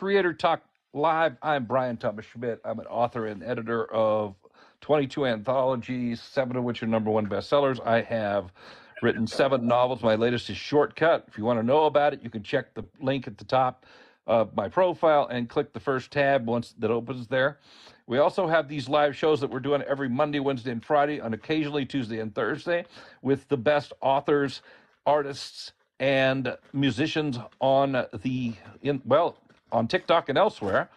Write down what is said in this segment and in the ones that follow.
Creator Talk Live. I'm Bryan Thomas Schmidt. I'm an author and editor of 22 anthologies, seven of which are number one bestsellers. I have written seven novels. My latest is Shortcut. If you want to know about it, you can check the link at the top of my profile and click the first tab once that opens there. We also have these live shows that we're doing every Monday, Wednesday, and Friday, and occasionally Tuesday and Thursday with the best authors, artists, and musicians on the in well on TikTok and elsewhere.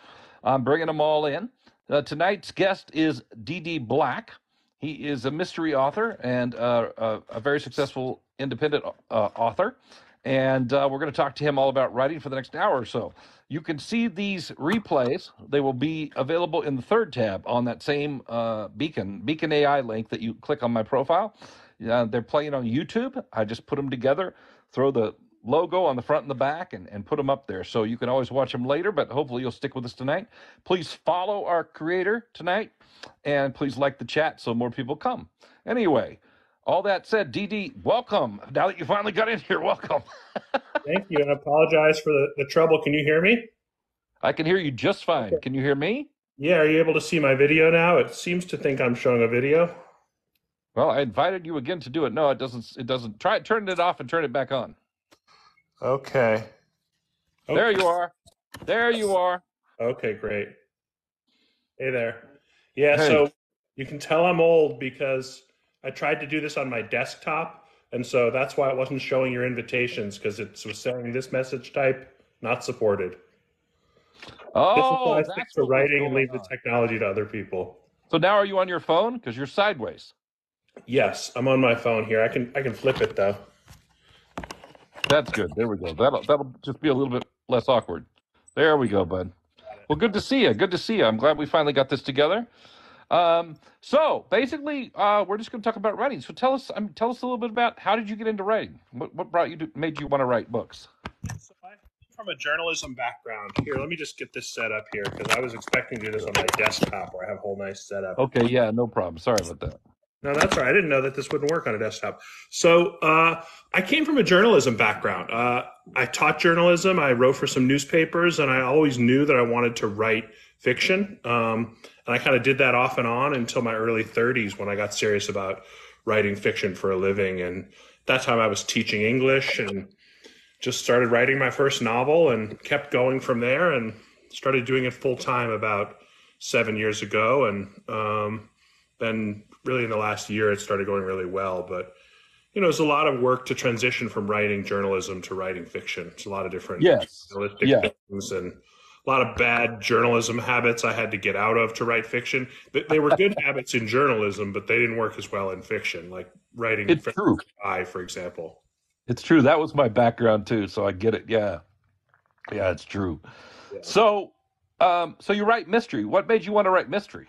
I'm bringing them all in. Uh, tonight's guest is D.D. Black. He is a mystery author and uh, a, a, very successful independent uh, author. And uh, we're going to talk to him all about writing for the next hour or so. You can see these replays. They will be available in the third tab on that same uh, Beacon, Beacon AI link that you click on my profile. they're playing on YouTube. I just put them together, throw the logo on the front and the back and, and put them up there. So you can always watch them later, but hopefully you'll stick with us tonight. Please follow our creator tonight and please like the chat so more people come. Anyway, all that said, DD, welcome. Now that you finally got in here, welcome. Thank you. And I apologize for the, the trouble. Can you hear me? I can hear you just fine. Okay. Can you hear me? Yeah. Are you able to see my video now? It seems to think I'm showing a video. Well, I invited you again to do it. No, it doesn't. It doesn't. Try turn it off and turn it back on. Okay. okay. There you are. There you are. Okay, great. Hey there. Yeah, hey. so you can tell I'm old because I tried to do this on my desktop, and so that's why it wasn't showing your invitations because it was saying this message type not supported. Oh, this is oh, that's for writing and leave on. the technology to other people. So now are you on your phone? Because you're sideways. Yes, I'm on my phone here. I can I can flip it though. That's good. There we go. That'll that'll just be a little bit less awkward. There we go, bud. Well, good to see you. Good to see you. I'm glad we finally got this together. Um, so basically, uh, we're just going to talk about writing. So tell us, um, tell us a little bit about how did you get into writing? What, what brought you to, made you want to write books? So I from a journalism background. Here, let me just get this set up here because I was expecting to do this on my desktop where I have a whole nice setup. Okay, yeah, no problem. Sorry about that. No, that's right. I didn't know that this wouldn't work on a desktop. So uh, I came from a journalism background. Uh, I taught journalism. I wrote for some newspapers, and I always knew that I wanted to write fiction. Um, and I kind of did that off and on until my early 30s when I got serious about writing fiction for a living. And that time I was teaching English and just started writing my first novel and kept going from there and started doing it full time about seven years ago. And um, then really in the last year it started going really well but you know it's a lot of work to transition from writing journalism to writing fiction. It's a lot of different yes. journalistic yeah. things and a lot of bad journalism habits i had to get out of to write fiction. They were good habits in journalism but they didn't work as well in fiction like writing it's true. I, for example. It's true. That was my background too so i get it. Yeah. Yeah it's true. Yeah. so um so you write mystery. What made you want to write mystery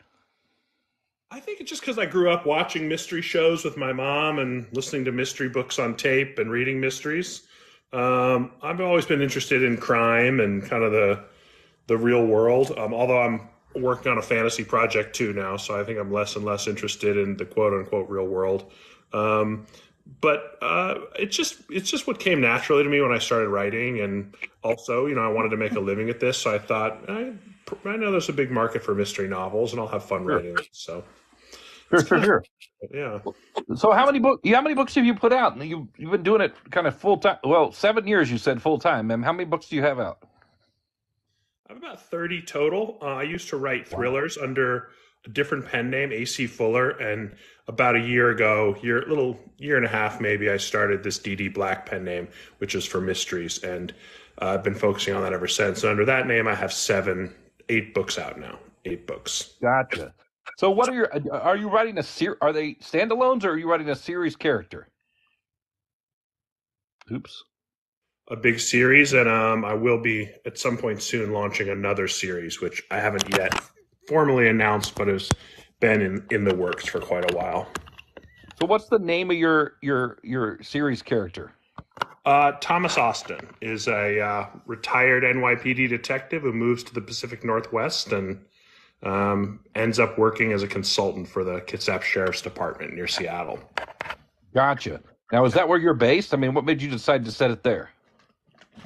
I think it's just because I grew up watching mystery shows with my mom and listening to mystery books on tape and reading mysteries. Um, I've always been interested in crime and kind of the the real world. Um, although I'm working on a fantasy project too now, so I think I'm less and less interested in the quote unquote real world. Um, but uh, it's just it's just what came naturally to me when I started writing, and also you know I wanted to make a living at this, so I thought I, I know there's a big market for mystery novels, and I'll have fun sure. writing it. So Sure, sure, sure. Yeah. So how many books? How many books have you put out? You you've been doing it kind of full time. Well, seven years. You said full time. And how many books do you have out? I have about thirty total. Uh, I used to write thrillers wow. under a different pen name, AC Fuller, and about a year ago, year little year and a half maybe, I started this DD Black pen name, which is for mysteries, and uh, I've been focusing on that ever since. And under that name, I have seven, eight books out now. Eight books. Gotcha. So, what are your? Are you writing a ser? Are they standalones, or are you writing a series character? Oops. A big series, and um, I will be at some point soon launching another series, which I haven't yet formally announced, but has been in in the works for quite a while. So, what's the name of your your your series character? Uh, Thomas Austin is a uh, retired NYPD detective who moves to the Pacific Northwest and um, ends up working as a consultant for the Kitsap Sheriff's Department near Seattle. Gotcha. Now, is that where you're based? I mean, what made you decide to set it there?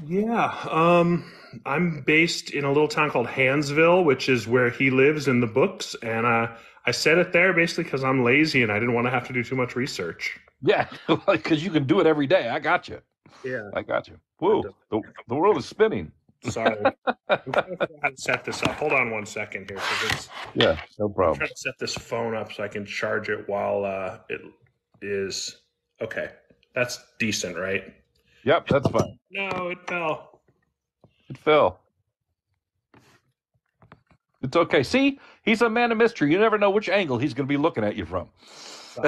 Yeah, um, I'm based in a little town called Hansville, which is where he lives in the books, and uh, I said it there basically because I'm lazy and I didn't want to have to do too much research. Yeah, because you can do it every day. I got you. Yeah. I got you. Whoa, the, the world is spinning. Sorry. I'm trying to figure out how to set this up. Hold on one second here, because it's Yeah, no problem. I'm problem. trying to set this phone up so I can charge it while uh, it is okay. That's decent, right? Yep, that's fine. No, it fell. It fell. It's okay. See, he's a man of mystery. You never know which angle he's going to be looking at you from.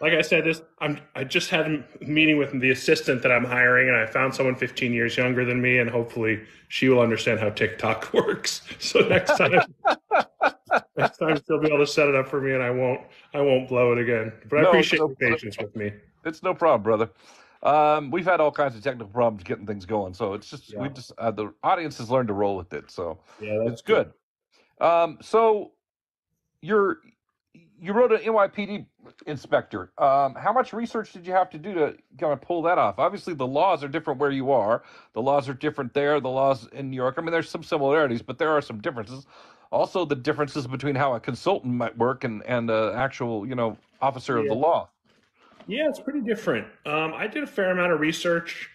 Like I said, this I'm I just had a meeting with the assistant that I'm hiring, and I found someone 15 years younger than me, and hopefully she will understand how TikTok works. So next time, next time she'll be able to set it up for me, and I won't I won't blow it again. But I appreciate no your patience with me. It's no problem, brother. Um, we've had all kinds of technical problems getting things going, so it's just we just uh, the audience has learned to roll with it, so Yeah, it's good. Um, so you're you wrote an NYPD inspector. Um, how much research did you have to do to kind of pull that off? Obviously, the laws are different where you are. The laws are different there. The laws in New York. I mean, there's some similarities, but there are some differences. Also, the differences between how a consultant might work and and an actual, you know, officer of the law. Yeah, it's pretty different. Um, I did a fair amount of research.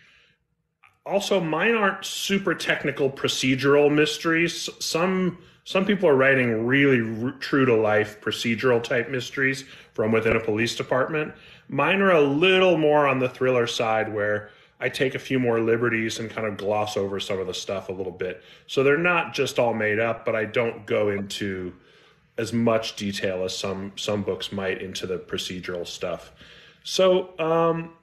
Also, mine aren't super technical procedural mysteries. Some some people are writing really r- true to life procedural type mysteries from within a police department. Mine are a little more on the thriller side, where I take a few more liberties and kind of gloss over some of the stuff a little bit. So they're not just all made up, but I don't go into as much detail as some some books might into the procedural stuff. So, um,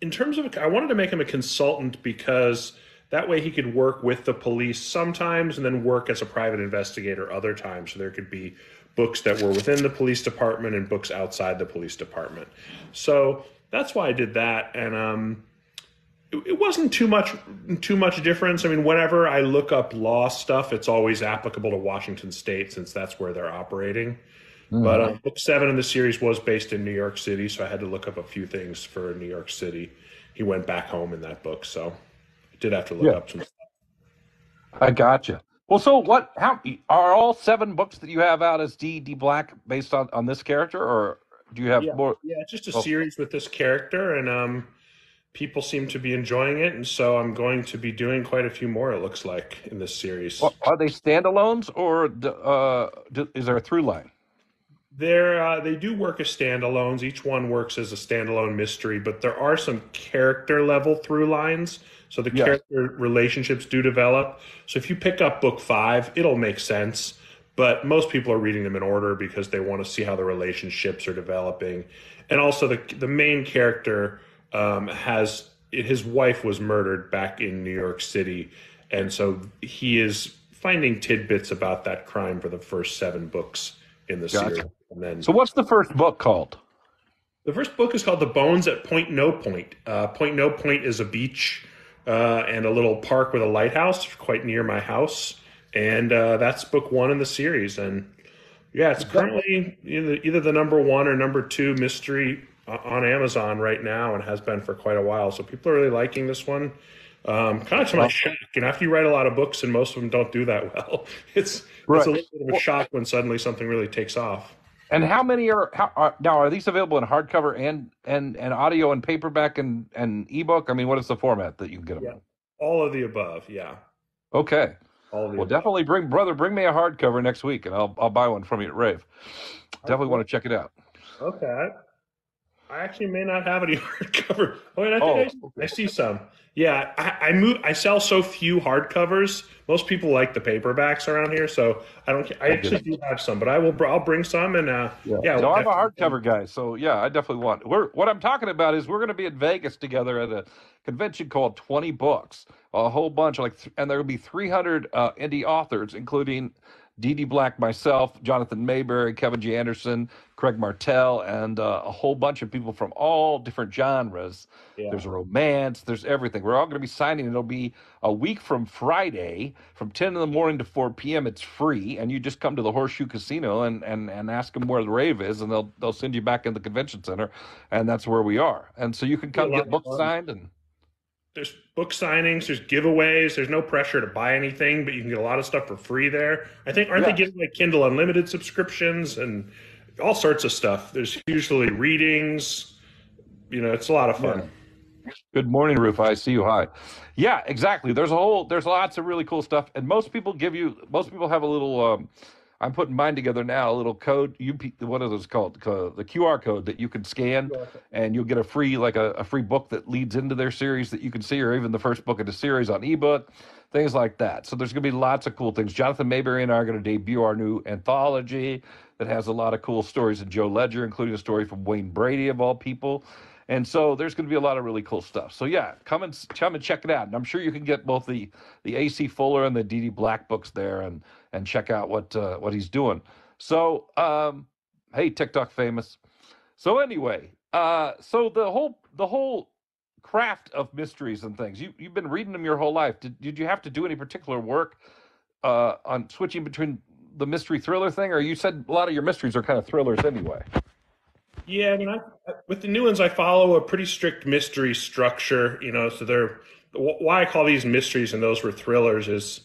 in terms of, I wanted to make him a consultant because that way he could work with the police sometimes and then work as a private investigator other times. So there could be books that were within the police department and books outside the police department. So that's why I did that. And, um, it wasn't too much too much difference. I mean, whenever I look up law stuff, it's always applicable to Washington State since that's where they're operating. But uh, book seven in the series was based in New York City, so I had to look up a few things for New York City. He went back home in that book, so did have to look Yeah. up some. I gotcha. Well, so what? How are all seven books that you have out as D D Black based on on this character, or do you have Yeah, more? yeah, it's just a Oh. series with this character, and um, people seem to be enjoying it, and so I'm going to be doing quite a few more. It looks like in this series. Well, are they standalones, or uh, is there a through line? They're uh, they do work as standalones. Each one works as a standalone mystery, but there are some character level through lines. So the Yeah. character relationships do develop. So if you pick up book five, it'll make sense. But most people are reading them in order because they want to see how the relationships are developing, and also the the main character um, has his wife was murdered back in New York City, and so he is finding tidbits about that crime for the first seven books in the Gotcha. series. And then So, what's the first book called? the first book is called The Bones at Point No Point. Uh, Point No Point is a beach uh, and a little park with a lighthouse quite near my house. And uh, that's book one in the series. And yeah, it's currently either, either the number one or number two mystery on Amazon right now and has been for quite a while. So people are really liking this one. Um, kind of to my shock. And after you write a lot of books and most of them don't do that well, it's, Right. it's a little bit of a shock when suddenly something really takes off. And how many are, how, are now? Are these available in hardcover and and and audio and paperback and and ebook? I mean, what is the format that you can get them? Yeah. in? All of the above. Yeah. Okay. All of the Well, above. definitely bring brother, bring me a hardcover next week, and I'll I'll buy one from you at Rave. Definitely want to check it out. Okay. I actually may not have any hardcover. Oh, wait, I, Oh, think I, I see some. Yeah, I, I move. I sell so few hardcovers. Most people like the paperbacks around here, so I don't. I actually do have some, but I will. I'll bring some, and uh, yeah, no, we'll I'm a hardcover guy, so yeah, I definitely want. We're what I'm talking about is we're going to be in Vegas together at a convention called Twenty Books, a whole bunch like, and there will be 300 uh, indie authors, including D.D. Black, myself, Jonathan Maberry, Kevin J. Anderson, Craig Martelle, and uh, a whole bunch of people from all different genres. Yeah. There's romance, there's everything. We're all going to be signing. It'll be a week from Friday, from 10 in the morning to 4 p.m. It's free, and you just come to the Horseshoe Casino and, and, and ask them where the rave is, and they'll they'll send you back in the convention center, and that's where we are. And so you can come get books fun. signed, and there's book signings, there's giveaways. There's no pressure to buy anything, but you can get a lot of stuff for free there. I think aren't Yeah. they giving like Kindle Unlimited subscriptions and all sorts of stuff? There's usually readings. You know, it's a lot of fun. Good morning, Roof. I see you. Hi. Yeah, exactly. There's a whole. There's lots of really cool stuff, and most people give you. Most people have a little. Um, I'm putting mine together now. A little code. You what is it called? The QR code that you can scan, and you'll get a free like a, a free book that leads into their series that you can see, or even the first book of the series on ebook, things like that. So there's going to be lots of cool things. Jonathan Maberry and I are going to debut our new anthology that has a lot of cool stories of Joe Ledger, including a story from Wayne Brady of all people. And so there's going to be a lot of really cool stuff. So yeah, come and come and check it out. And I'm sure you can get both the the AC Fuller and the DD Black books there, and and check out what uh, what he's doing. So um, hey, TikTok famous. So anyway, uh, so the whole the whole craft of mysteries and things you you've been reading them your whole life. Did did you have to do any particular work uh, on switching between the mystery thriller thing, or you said a lot of your mysteries are kind of thrillers anyway? Yeah, I mean, I, with the new ones, I follow a pretty strict mystery structure. You know, so they're why I call these mysteries and those were thrillers is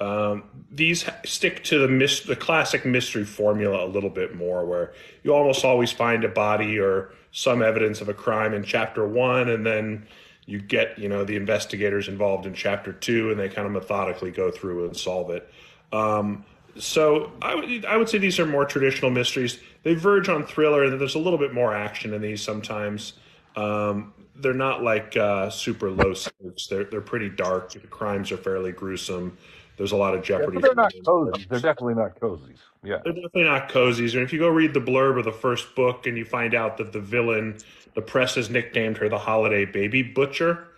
um, these stick to the mis- the classic mystery formula a little bit more, where you almost always find a body or some evidence of a crime in chapter one, and then you get you know the investigators involved in chapter two, and they kind of methodically go through and solve it. Um, so I would I would say these are more traditional mysteries. They verge on thriller, and there's a little bit more action in these sometimes. Um, they're not like uh, super low stakes. They're they're pretty dark. The crimes are fairly gruesome. There's a lot of jeopardy. but they're not cozy. They're definitely not cozies. Yeah. They're definitely not cozies. And if you go read the blurb of the first book and you find out that the villain, the press has nicknamed her the Holiday Baby Butcher,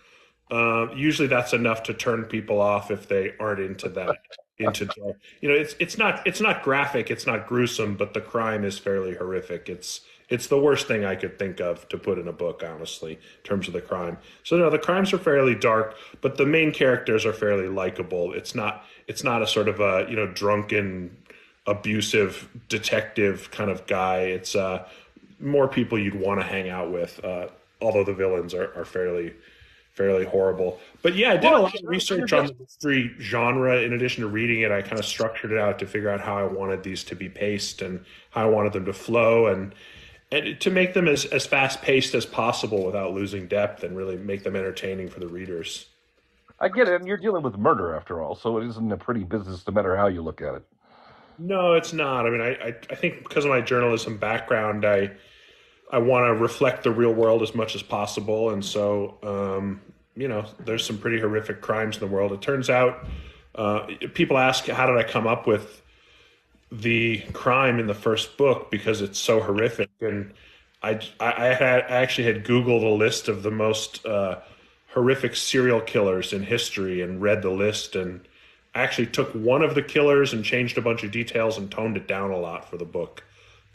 uh, usually that's enough to turn people off if they aren't into that. Into you know, it's it's not it's not graphic, it's not gruesome, but the crime is fairly horrific. It's it's the worst thing I could think of to put in a book, honestly, in terms of the crime. So no, the crimes are fairly dark, but the main characters are fairly likable. It's not it's not a sort of a you know drunken abusive detective kind of guy. It's uh, more people you'd want to hang out with. Uh, although the villains are, are fairly fairly horrible. But yeah, I did a lot of research on the mystery genre. In addition to reading it, I kind of structured it out to figure out how I wanted these to be paced and how I wanted them to flow and and to make them as, as fast paced as possible without losing depth and really make them entertaining for the readers. I get it. And you're dealing with murder after all, so it isn't a pretty business no matter how you look at it. No, it's not. I mean, I, I, I think because of my journalism background, I I want to reflect the real world as much as possible, and so um, you know, there's some pretty horrific crimes in the world. It turns out, uh, people ask, how did I come up with the crime in the first book because it's so horrific, and I I, had I actually had Googled a list of the most uh, horrific serial killers in history and read the list and actually took one of the killers and changed a bunch of details and toned it down a lot for the book.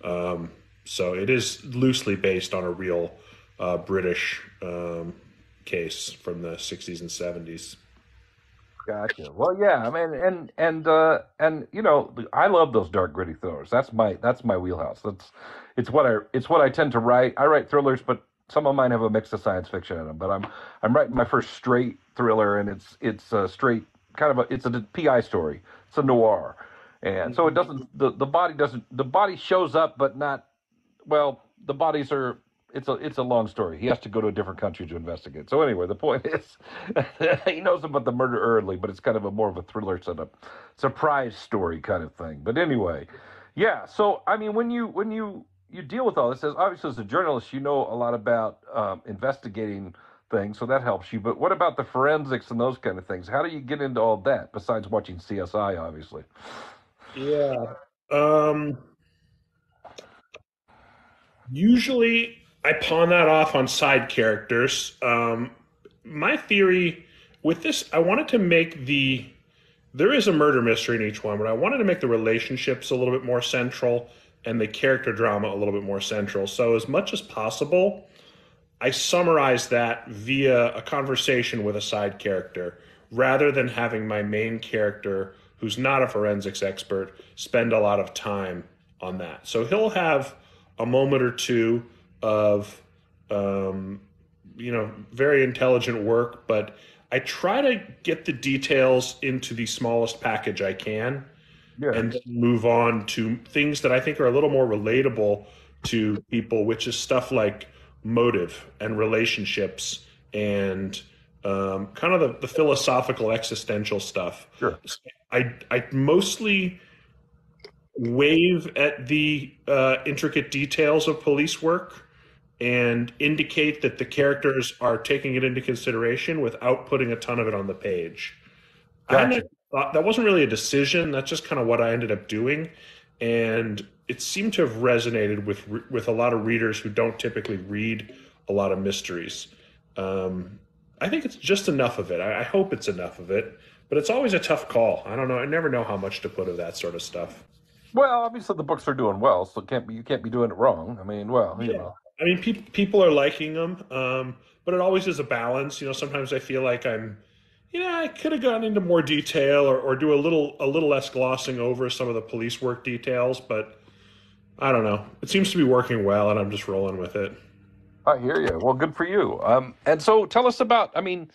Um, so it is loosely based on a real uh, British um, case from the 60s and 70s. Gotcha. Well, yeah. I mean, and and uh, and you know, I love those dark, gritty thrillers. That's my that's my wheelhouse. That's it's what I it's what I tend to write. I write thrillers, but some of mine have a mix of science fiction in them. But I'm I'm writing my first straight thriller, and it's it's a straight kind of a it's a PI story. It's a noir, and so it doesn't the the body doesn't the body shows up, but not well. The bodies are it's a it's a long story. He has to go to a different country to investigate. So anyway, the point is, he knows about the murder early, but it's kind of a more of a thriller setup, surprise story kind of thing. But anyway, yeah. So I mean, when you when you you deal with all this, as obviously as a journalist, you know a lot about um, investigating things, so that helps you. But what about the forensics and those kind of things? How do you get into all that besides watching CSI, obviously? Yeah. Um, usually I pawn that off on side characters. Um, my theory with this, I wanted to make the there is a murder mystery in each one, but I wanted to make the relationships a little bit more central and the character drama a little bit more central. So as much as possible, I summarize that via a conversation with a side character rather than having my main character, who's not a forensics expert, spend a lot of time on that. So he'll have a moment or two of um, you know, very intelligent work, but I try to get the details into the smallest package I can yeah. and move on to things that I think are a little more relatable to people, which is stuff like motive and relationships and um, kind of the, the, philosophical existential stuff. Sure. I, I mostly wave at the uh, intricate details of police work and indicate that the characters are taking it into consideration without putting a ton of it on the page. Gotcha. I that wasn't really a decision. That's just kind of what I ended up doing, and it seemed to have resonated with with a lot of readers who don't typically read a lot of mysteries. Um, I think it's just enough of it. I, I hope it's enough of it, but it's always a tough call. I don't know. I never know how much to put of that sort of stuff. Well, obviously the books are doing well, so can't be you can't be doing it wrong. I mean, well, you yeah. know. I mean, pe- people are liking them, um, but it always is a balance. You know, sometimes I feel like I'm, you know, I could have gone into more detail or, or do a little a little less glossing over some of the police work details, but I don't know. It seems to be working well, and I'm just rolling with it. I hear you. Well, good for you. Um, and so tell us about. I mean,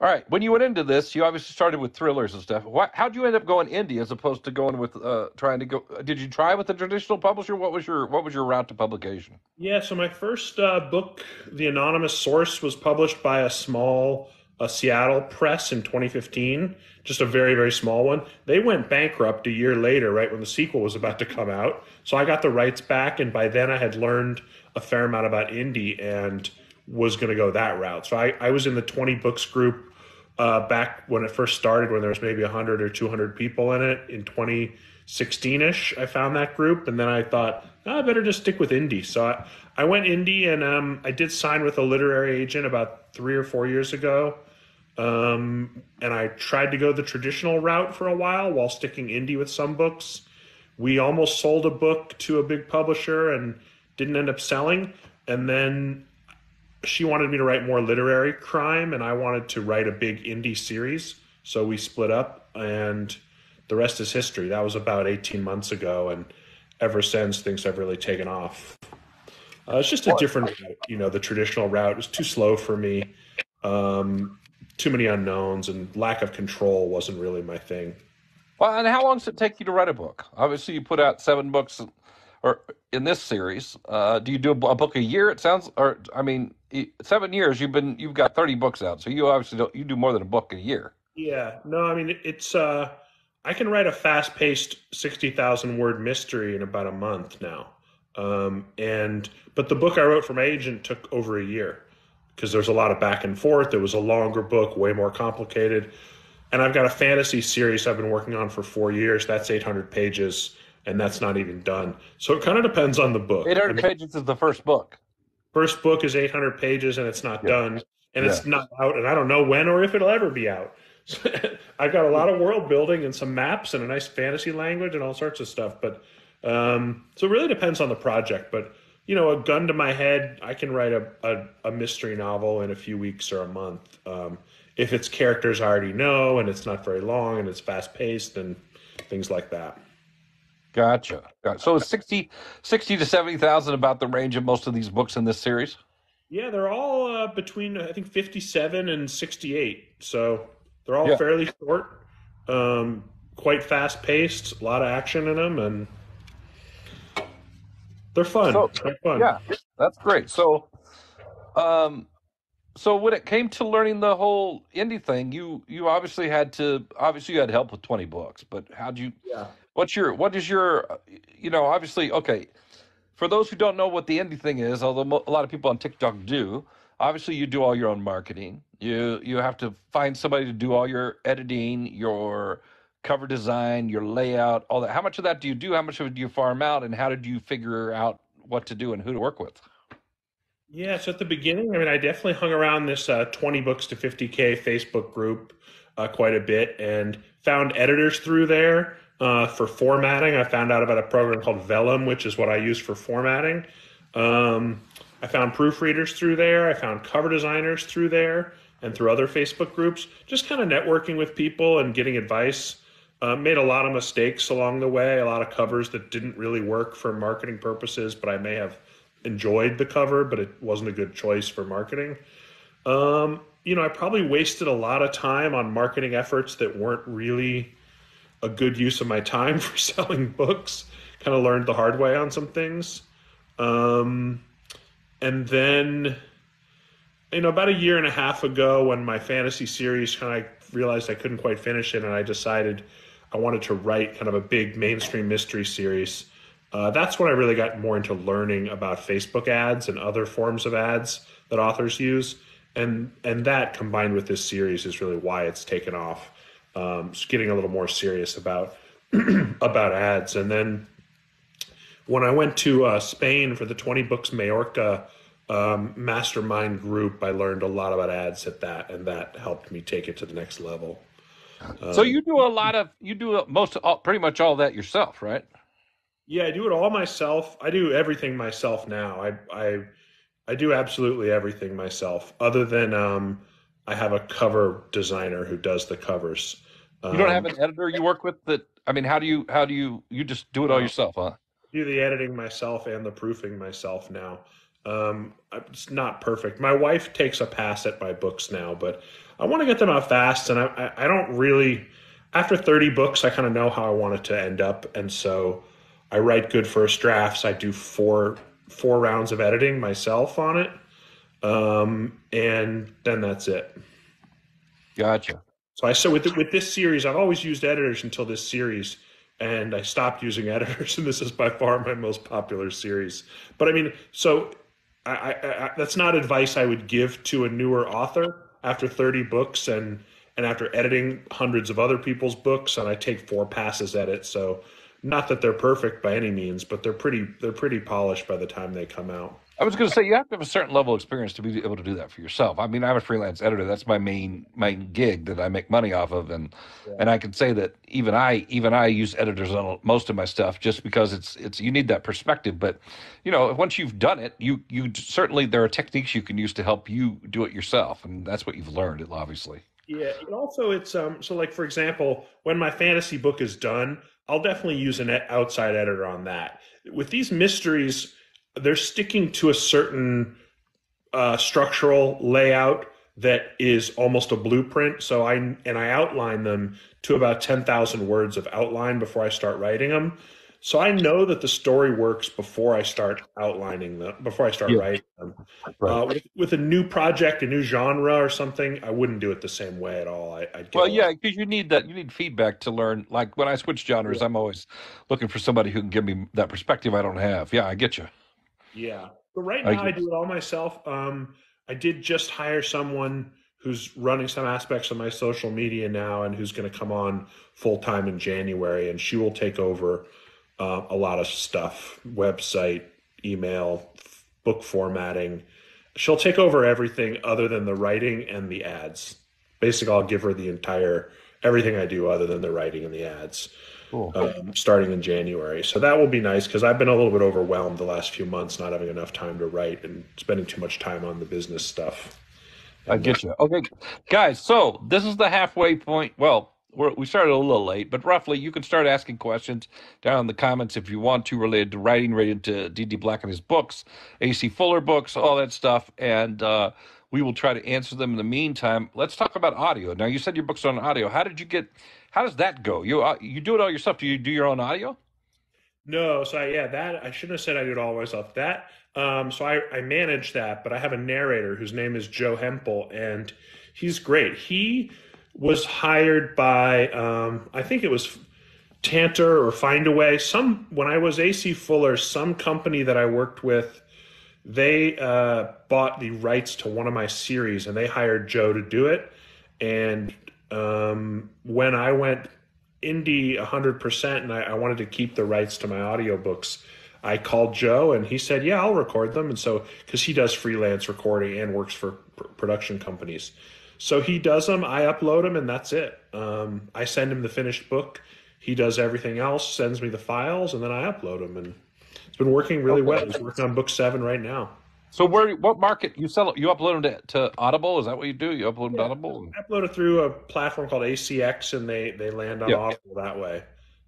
all right. When you went into this, you obviously started with thrillers and stuff. What, how'd you end up going indie as opposed to going with uh, trying to go? Did you try with a traditional publisher? What was your What was your route to publication? Yeah. So my first uh, book, The Anonymous Source, was published by a small a Seattle press in 2015, just a very, very small one. They went bankrupt a year later, right when the sequel was about to come out. So I got the rights back, and by then I had learned a fair amount about indie and was going to go that route. So I, I was in the 20 books group uh, back when it first started, when there was maybe 100 or 200 people in it in 2016 ish. I found that group, and then I thought oh, I better just stick with indie. So I, I went indie, and um, I did sign with a literary agent about three or four years ago. Um, and I tried to go the traditional route for a while while sticking indie with some books. We almost sold a book to a big publisher and didn't end up selling. And then she wanted me to write more literary crime, and I wanted to write a big indie series. So we split up, and the rest is history. That was about 18 months ago, and ever since, things have really taken off. Uh, it's just a different, you know, the traditional route is too slow for me. Um, too many unknowns and lack of control wasn't really my thing. Well, and how long does it take you to write a book? Obviously, you put out seven books or in this series, uh, do you do a, a, book a year? It sounds, or I mean, seven years. You've been, you've got thirty books out, so you obviously don't, you do more than a book a year. Yeah, no, I mean it's. uh I can write a fast-paced sixty thousand word mystery in about a month now, um, and but the book I wrote for my agent took over a year because there's a lot of back and forth. It was a longer book, way more complicated, and I've got a fantasy series I've been working on for four years. That's eight hundred pages and that's not even done. So it kind of depends on the book. 800 I mean, pages is the first book. First book is 800 pages and it's not yeah. done and yeah. it's not out and I don't know when or if it'll ever be out. I've got a lot of world building and some maps and a nice fantasy language and all sorts of stuff. But um, so it really depends on the project. But you know, a gun to my head, I can write a, a, a mystery novel in a few weeks or a month. Um, if it's characters I already know and it's not very long and it's fast paced and things like that. Gotcha. So 60, 60 to 70,000 about the range of most of these books in this series? Yeah, they're all uh, between, I think, 57 and 68. So they're all yeah. fairly short, um, quite fast paced, a lot of action in them, and they're fun. So, they're fun. Yeah, that's great. So, um, so when it came to learning the whole indie thing, you you obviously had to obviously you had help with twenty books, but how'd you? Yeah. What's your what is your you know obviously okay for those who don't know what the indie thing is, although a lot of people on TikTok do, obviously you do all your own marketing. You you have to find somebody to do all your editing, your cover design, your layout, all that. How much of that do you do? How much of it do you farm out, and how did you figure out what to do and who to work with? Yeah, so at the beginning, I mean, I definitely hung around this uh, 20 books to 50K Facebook group uh, quite a bit and found editors through there uh, for formatting. I found out about a program called Vellum, which is what I use for formatting. Um, I found proofreaders through there. I found cover designers through there and through other Facebook groups. Just kind of networking with people and getting advice. Uh, made a lot of mistakes along the way, a lot of covers that didn't really work for marketing purposes, but I may have enjoyed the cover, but it wasn't a good choice for marketing. Um, you know, I probably wasted a lot of time on marketing efforts that weren't really a good use of my time for selling books. Kind of learned the hard way on some things. Um, and then, you know, about a year and a half ago, when my fantasy series kind of realized I couldn't quite finish it, and I decided I wanted to write kind of a big mainstream mystery series. Uh, that's when I really got more into learning about Facebook ads and other forms of ads that authors use, and and that combined with this series is really why it's taken off. Um, getting a little more serious about about ads, and then when I went to uh, Spain for the Twenty Books Majorca um, mastermind group, I learned a lot about ads at that, and that helped me take it to the next level. so you do a lot of you do most all, pretty much all that yourself, right? Yeah, I do it all myself. I do everything myself now. I I I do absolutely everything myself, other than um, I have a cover designer who does the covers. You don't have Um, an editor you work with that. I mean, how do you how do you you just do it all yourself, huh? do the editing myself and the proofing myself now. Um, it's not perfect. My wife takes a pass at my books now, but I want to get them out fast, and I, I, I don't really. After thirty books, I kind of know how I want it to end up, and so I write good first drafts. I do four four rounds of editing myself on it, um, and then that's it. Gotcha. So I so with with this series, I've always used editors until this series, and I stopped using editors, and this is by far my most popular series. But I mean, so I, I, I that's not advice I would give to a newer author after 30 books and and after editing hundreds of other people's books, and I take four passes at it. So not that they're perfect by any means, but they're pretty they're pretty polished by the time they come out. I was going to say you have to have a certain level of experience to be able to do that for yourself. I mean, I'm a freelance editor. That's my main main gig that I make money off of, and and I can say that even I even I use editors on most of my stuff just because it's it's you need that perspective. But you know, once you've done it, you you certainly there are techniques you can use to help you do it yourself, and that's what you've learned, it, obviously. Yeah, and also it's um so like for example, when my fantasy book is done, I'll definitely use an outside editor on that. With these mysteries, they're sticking to a certain uh, structural layout that is almost a blueprint. So I and I outline them to about ten thousand words of outline before I start writing them. So I know that the story works before I start outlining them, before I start Yeah. writing them. Right. Uh, with, with a new project, a new genre or something, I wouldn't do it the same way at all. I, I'd get Well, yeah, because you need that. You need feedback to learn. Like when I switch genres, I'm always looking for somebody who can give me that perspective I don't have. Yeah, I get you. Yeah. But right now I get- do it all myself. Um, I did just hire someone who's running some aspects of my social media now and who's going to come on full time in January, and she will take over uh, a lot of stuff website, email, f- book formatting. She'll take over everything other than the writing and the ads. Basically, I'll give her the entire everything I do other than the writing and the ads Cool. um, starting in January. So that will be nice because I've been a little bit overwhelmed the last few months, not having enough time to write and spending too much time on the business stuff. I get you. Okay, guys. So this is the halfway point. Well, we're, we started a little late, but roughly you can start asking questions down in the comments if you want to, related to writing, related to D.D. Black and his books, A.C. Fuller books, all that stuff, and uh, we will try to answer them. In the meantime, let's talk about audio. Now, you said your books are on audio. How did you get? How does that go? You uh, you do it all yourself? Do you do your own audio? No, so I, yeah, that I shouldn't have said I do it all myself. That um, so I, I manage that, but I have a narrator whose name is Joe Hempel, and he's great. He was hired by um, I think it was Tantor or Findaway. Some when I was AC Fuller, some company that I worked with, they uh, bought the rights to one of my series, and they hired Joe to do it. And um, when I went indie 100% and I, I wanted to keep the rights to my audiobooks i called joe and he said yeah i'll record them. And so because he does freelance recording and works for pr- production companies. So he does them i upload them and that's it. Um, i send him the finished book. He does everything else sends me the files and then i upload them. And it's been working really well. He's working on book seven right now So where what market you sell? You upload them to, to Audible? Is that what you do? You upload them to Audible? i upload it through a platform called acx and they they land on Yeah. audible that way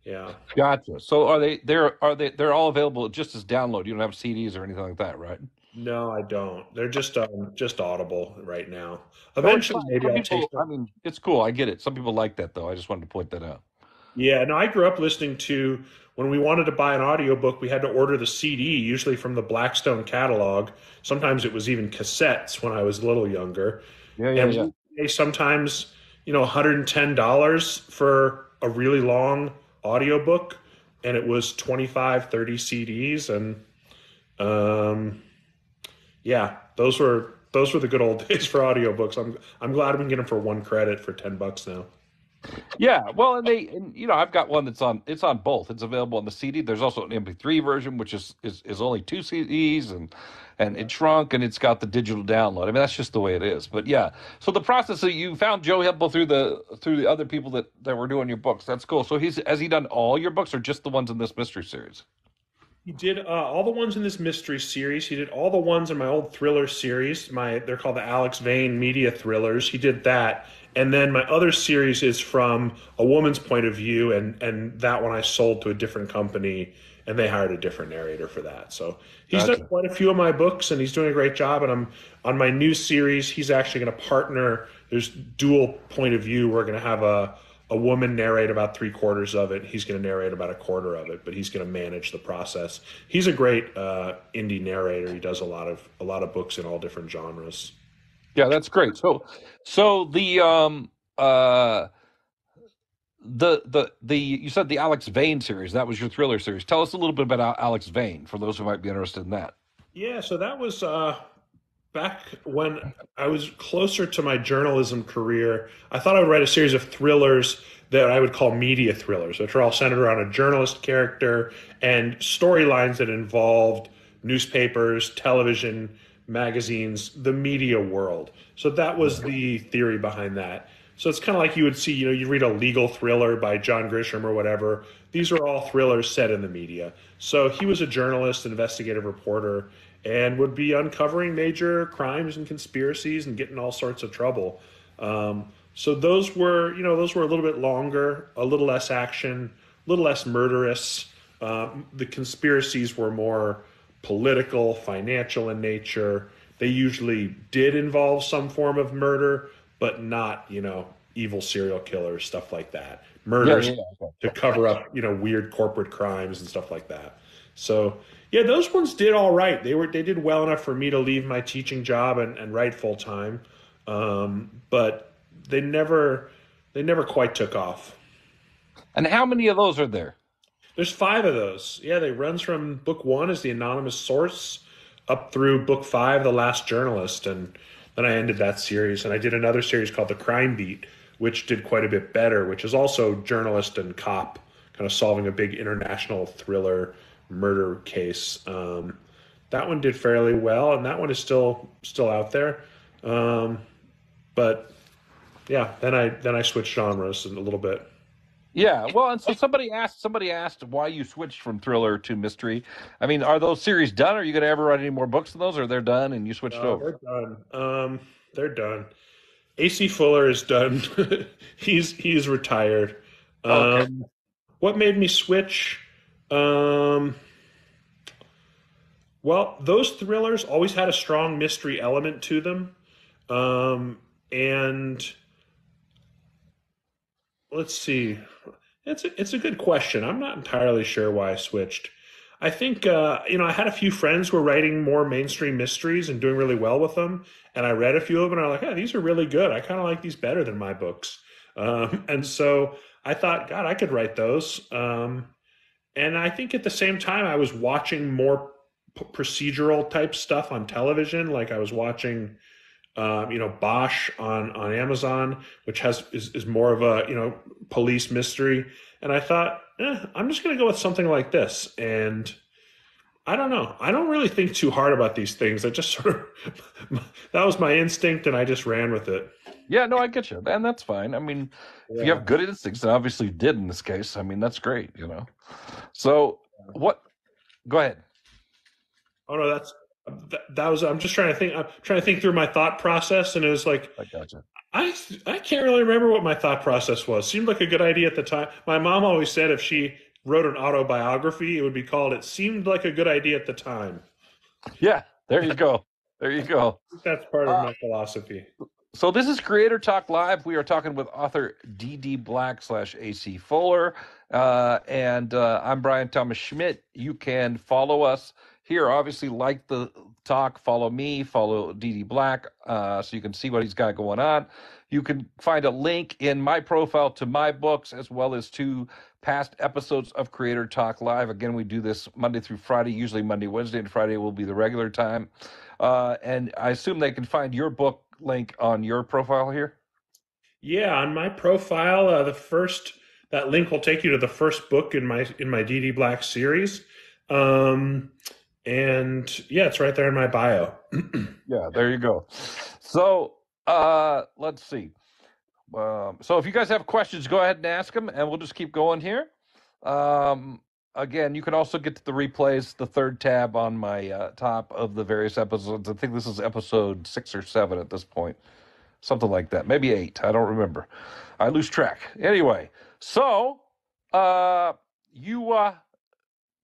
yeah Gotcha. So are they? They're are they? They're all available just as download. You don't have CDs or anything like that, right? No, I don't. They're just um, just Audible right now. Eventually, maybe I'll take I mean, it's cool. I get it. Some people like that, though. I just wanted to point that out. Yeah, no, I grew up listening to when we wanted to buy an audiobook, we had to order the CD, usually from the Blackstone catalog. Sometimes it was even cassettes when I was a little younger. Yeah, yeah, And yeah. sometimes, you know, $110 for a really long audiobook and it was 25, 30 CDs and um yeah, those were those were the good old days for audiobooks. I'm I'm glad we can get them for one credit for 10 bucks now. Yeah, well, and they, and, you know, I've got one that's on. It's on both. It's available on the CD. There's also an MP3 version, which is is, is only two CDs, and and it shrunk, and it's got the digital download. I mean, that's just the way it is. But yeah, so the process that you found Joe Hempel through the through the other people that that were doing your books. That's cool. So he's has he done all your books or just the ones in this mystery series? He did uh, all the ones in this mystery series. He did all the ones in my old thriller series. My they're called the Alex Vane Media Thrillers. He did that, and then my other series is from a woman's point of view, and and that one I sold to a different company, and they hired a different narrator for that. So he's Gotcha. done quite a few of my books, and he's doing a great job. And I'm on my new series. He's actually going to partner. There's dual point of view. We're going to have a a woman narrate about three quarters of it. He's going to narrate about a quarter of it, but he's going to manage the process. He's a great uh, indie narrator. He does a lot of a lot of books in all different genres. Yeah, that's great. So, so the um uh the the the you said the Alex Vane series. That was your thriller series. Tell us a little bit about Alex Vane for those who might be interested in that. Yeah, so that was uh, back when I was closer to my journalism career. I thought I would write a series of thrillers that I would call media thrillers, which are all centered around a journalist character and storylines that involved newspapers, television, magazines, the media world. So that was the theory behind that. So it's kind of like you would see, you know, you read a legal thriller by John Grisham or whatever. These are all thrillers set in the media. So he was a journalist, investigative reporter, and would be uncovering major crimes and conspiracies and getting all sorts of trouble. Um, so those were, you know, those were a little bit longer, a little less action, a little less murderous. Um, the conspiracies were more political, financial in nature. They usually did involve some form of murder, but not, you know, evil serial killers, stuff like that. Murders yeah, yeah. Okay. to cover up, you know, weird corporate crimes and stuff like that. So yeah, those ones did all right. They were they did well enough for me to leave my teaching job and, and write full time. Um, but they never they never quite took off. And how many of those are there? There's five of those. Yeah, they runs from book one as the anonymous source up through book five, the last journalist, and then I ended that series and I did another series called the Crime Beat, which did quite a bit better, which is also journalist and cop, kind of solving a big international thriller murder case. Um, that one did fairly well, and that one is still still out there. Um, but yeah, then I then I switched genres a little bit. Yeah, well, and so somebody asked somebody asked why you switched from thriller to mystery. I mean, are those series done? Are you going to ever write any more books of those, or they're done and you switched No, over? they're done. Um, they're done. AC Fuller is done. he's he's retired. Okay. Um, what made me switch? Um, well, those thrillers always had a strong mystery element to them, um, and let's see. It's a, it's a good question. I'm not entirely sure why I switched. I think uh, you know I had a few friends who were writing more mainstream mysteries and doing really well with them, and I read a few of them and I'm like, hey, these are really good. I kind of like these better than my books, um, and so I thought, God, I could write those. Um, and I think at the same time, I was watching more p- procedural type stuff on television, like I was watching. Um, you know, Bosch on on Amazon, which has is, is more of a you know police mystery, and I thought, eh, I'm just going to go with something like this. And I don't know. I don't really think too hard about these things. I just sort of, that was my instinct and I just ran with it. Yeah, no, I get you, and that's fine. I mean, if you have good instincts, and obviously you did in this case, I mean, that's great, you know. So, what? Go ahead. Oh no, that's, that, that was, I'm just trying to think, I'm trying to think through my thought process. And it was like, I gotcha. I, I can't really remember what my thought process was. Seemed like a good idea at the time. My mom always said if she wrote an autobiography, it would be called, it seemed like a good idea at the time. Yeah, There you go. There you go. That's part of uh, my philosophy. So this is Creator Talk Live. We are talking with author D.D. Black slash A.C. Fuller, uh, and uh, I'm Bryan Thomas Schmidt. You can follow us here. Obviously, like the talk, follow me, follow D.D. Black, uh, so you can see what he's got going on. You can find a link in my profile to my books as well as to past episodes of Creator Talk Live. Again, we do this Monday through Friday. Usually Monday, Wednesday, and Friday will be the regular time. Uh, and I assume they can find your book link on your profile here? Yeah, on my profile, uh, the first that link will take you to the first book in my in my DD Black series. Um, and yeah, it's right there in my bio. yeah, there you go. So uh, let's see. Um, so if you guys have questions, go ahead and ask them, and we'll just keep going here. Um, again, you can also get to the replays, the third tab on my uh, top of the various episodes. I think this is episode six or seven at this point, something like that. Maybe eight. I don't remember. I lose track. Anyway, so uh, you uh,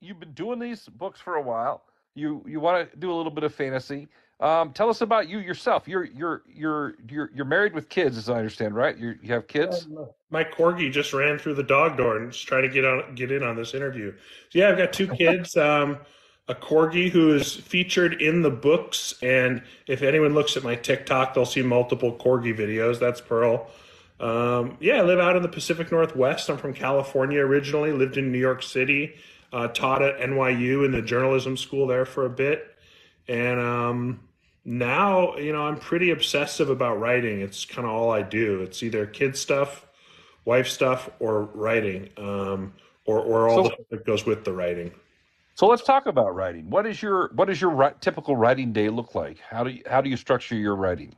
you've been doing these books for a while. You you want to do a little bit of fantasy. Um, tell us about you yourself. You're you're you're you're you're married with kids, as I understand, right? you you have kids. My corgi just ran through the dog door and just trying to get on get in on this interview. So yeah, I've got two kids. Um, a corgi who is featured in the books, and if anyone looks at my TikTok, they'll see multiple corgi videos. That's Pearl. Um, yeah, I live out in the Pacific Northwest. I'm from California originally. Lived in New York City. Uh, taught at NYU in the journalism school there for a bit, and um, now you know i'm pretty obsessive about writing. It's kind of all i do. It's either kid stuff wife stuff or writing um, or, or all so, the stuff that goes with the writing. So let's talk about writing. What is your what does your typical writing day look like? How do you how do you structure your writing?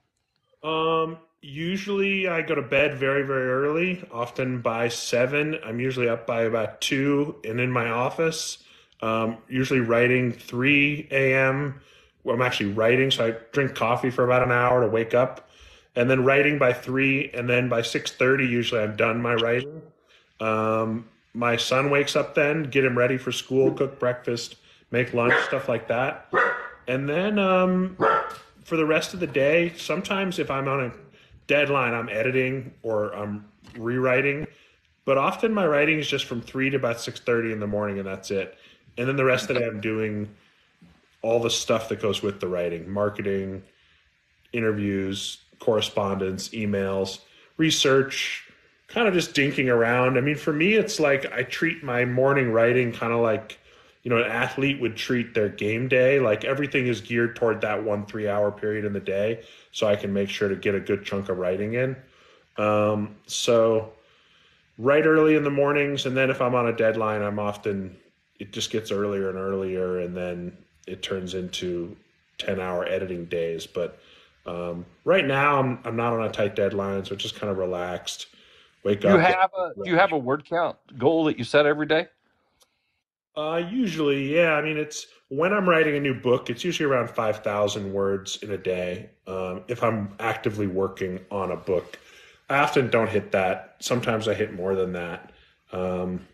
Um usually i go to bed very very early often by seven. I'm usually up by about two and in my office. Um, usually writing 3 a.m I'm actually writing. So I drink coffee for about an hour to wake up, and then writing by three, and then by six thirty, usually I'm done my writing. Um, my son wakes up then, get him ready for school, cook breakfast, make lunch, stuff like that, and then um, for the rest of the day, sometimes if I'm on a deadline, I'm editing or I'm rewriting. But often my writing is just from three to about six thirty in the morning, and that's it. And then the rest of the day, I'm doing all the stuff that goes with the writing. Marketing interviews correspondence emails research kind of just dinking around. I mean for me it's like i treat my morning writing kind of like you know an athlete would treat their game day. Like everything is geared toward that one three hour period in the day so i can make sure to get a good chunk of writing in. Um, so write early in the mornings and then if i'm on a deadline i'm often it just gets earlier and earlier and then it turns into 10 hour editing days. But um, right now, I'm, I'm not on a tight deadline, so just kind of relaxed. Wake do up. You have a, do you have a word count goal that you set every day? Uh, usually, yeah. I mean, it's when I'm writing a new book, it's usually around 5,000 words in a day. Um, if I'm actively working on a book, I often don't hit that. Sometimes I hit more than that. Um,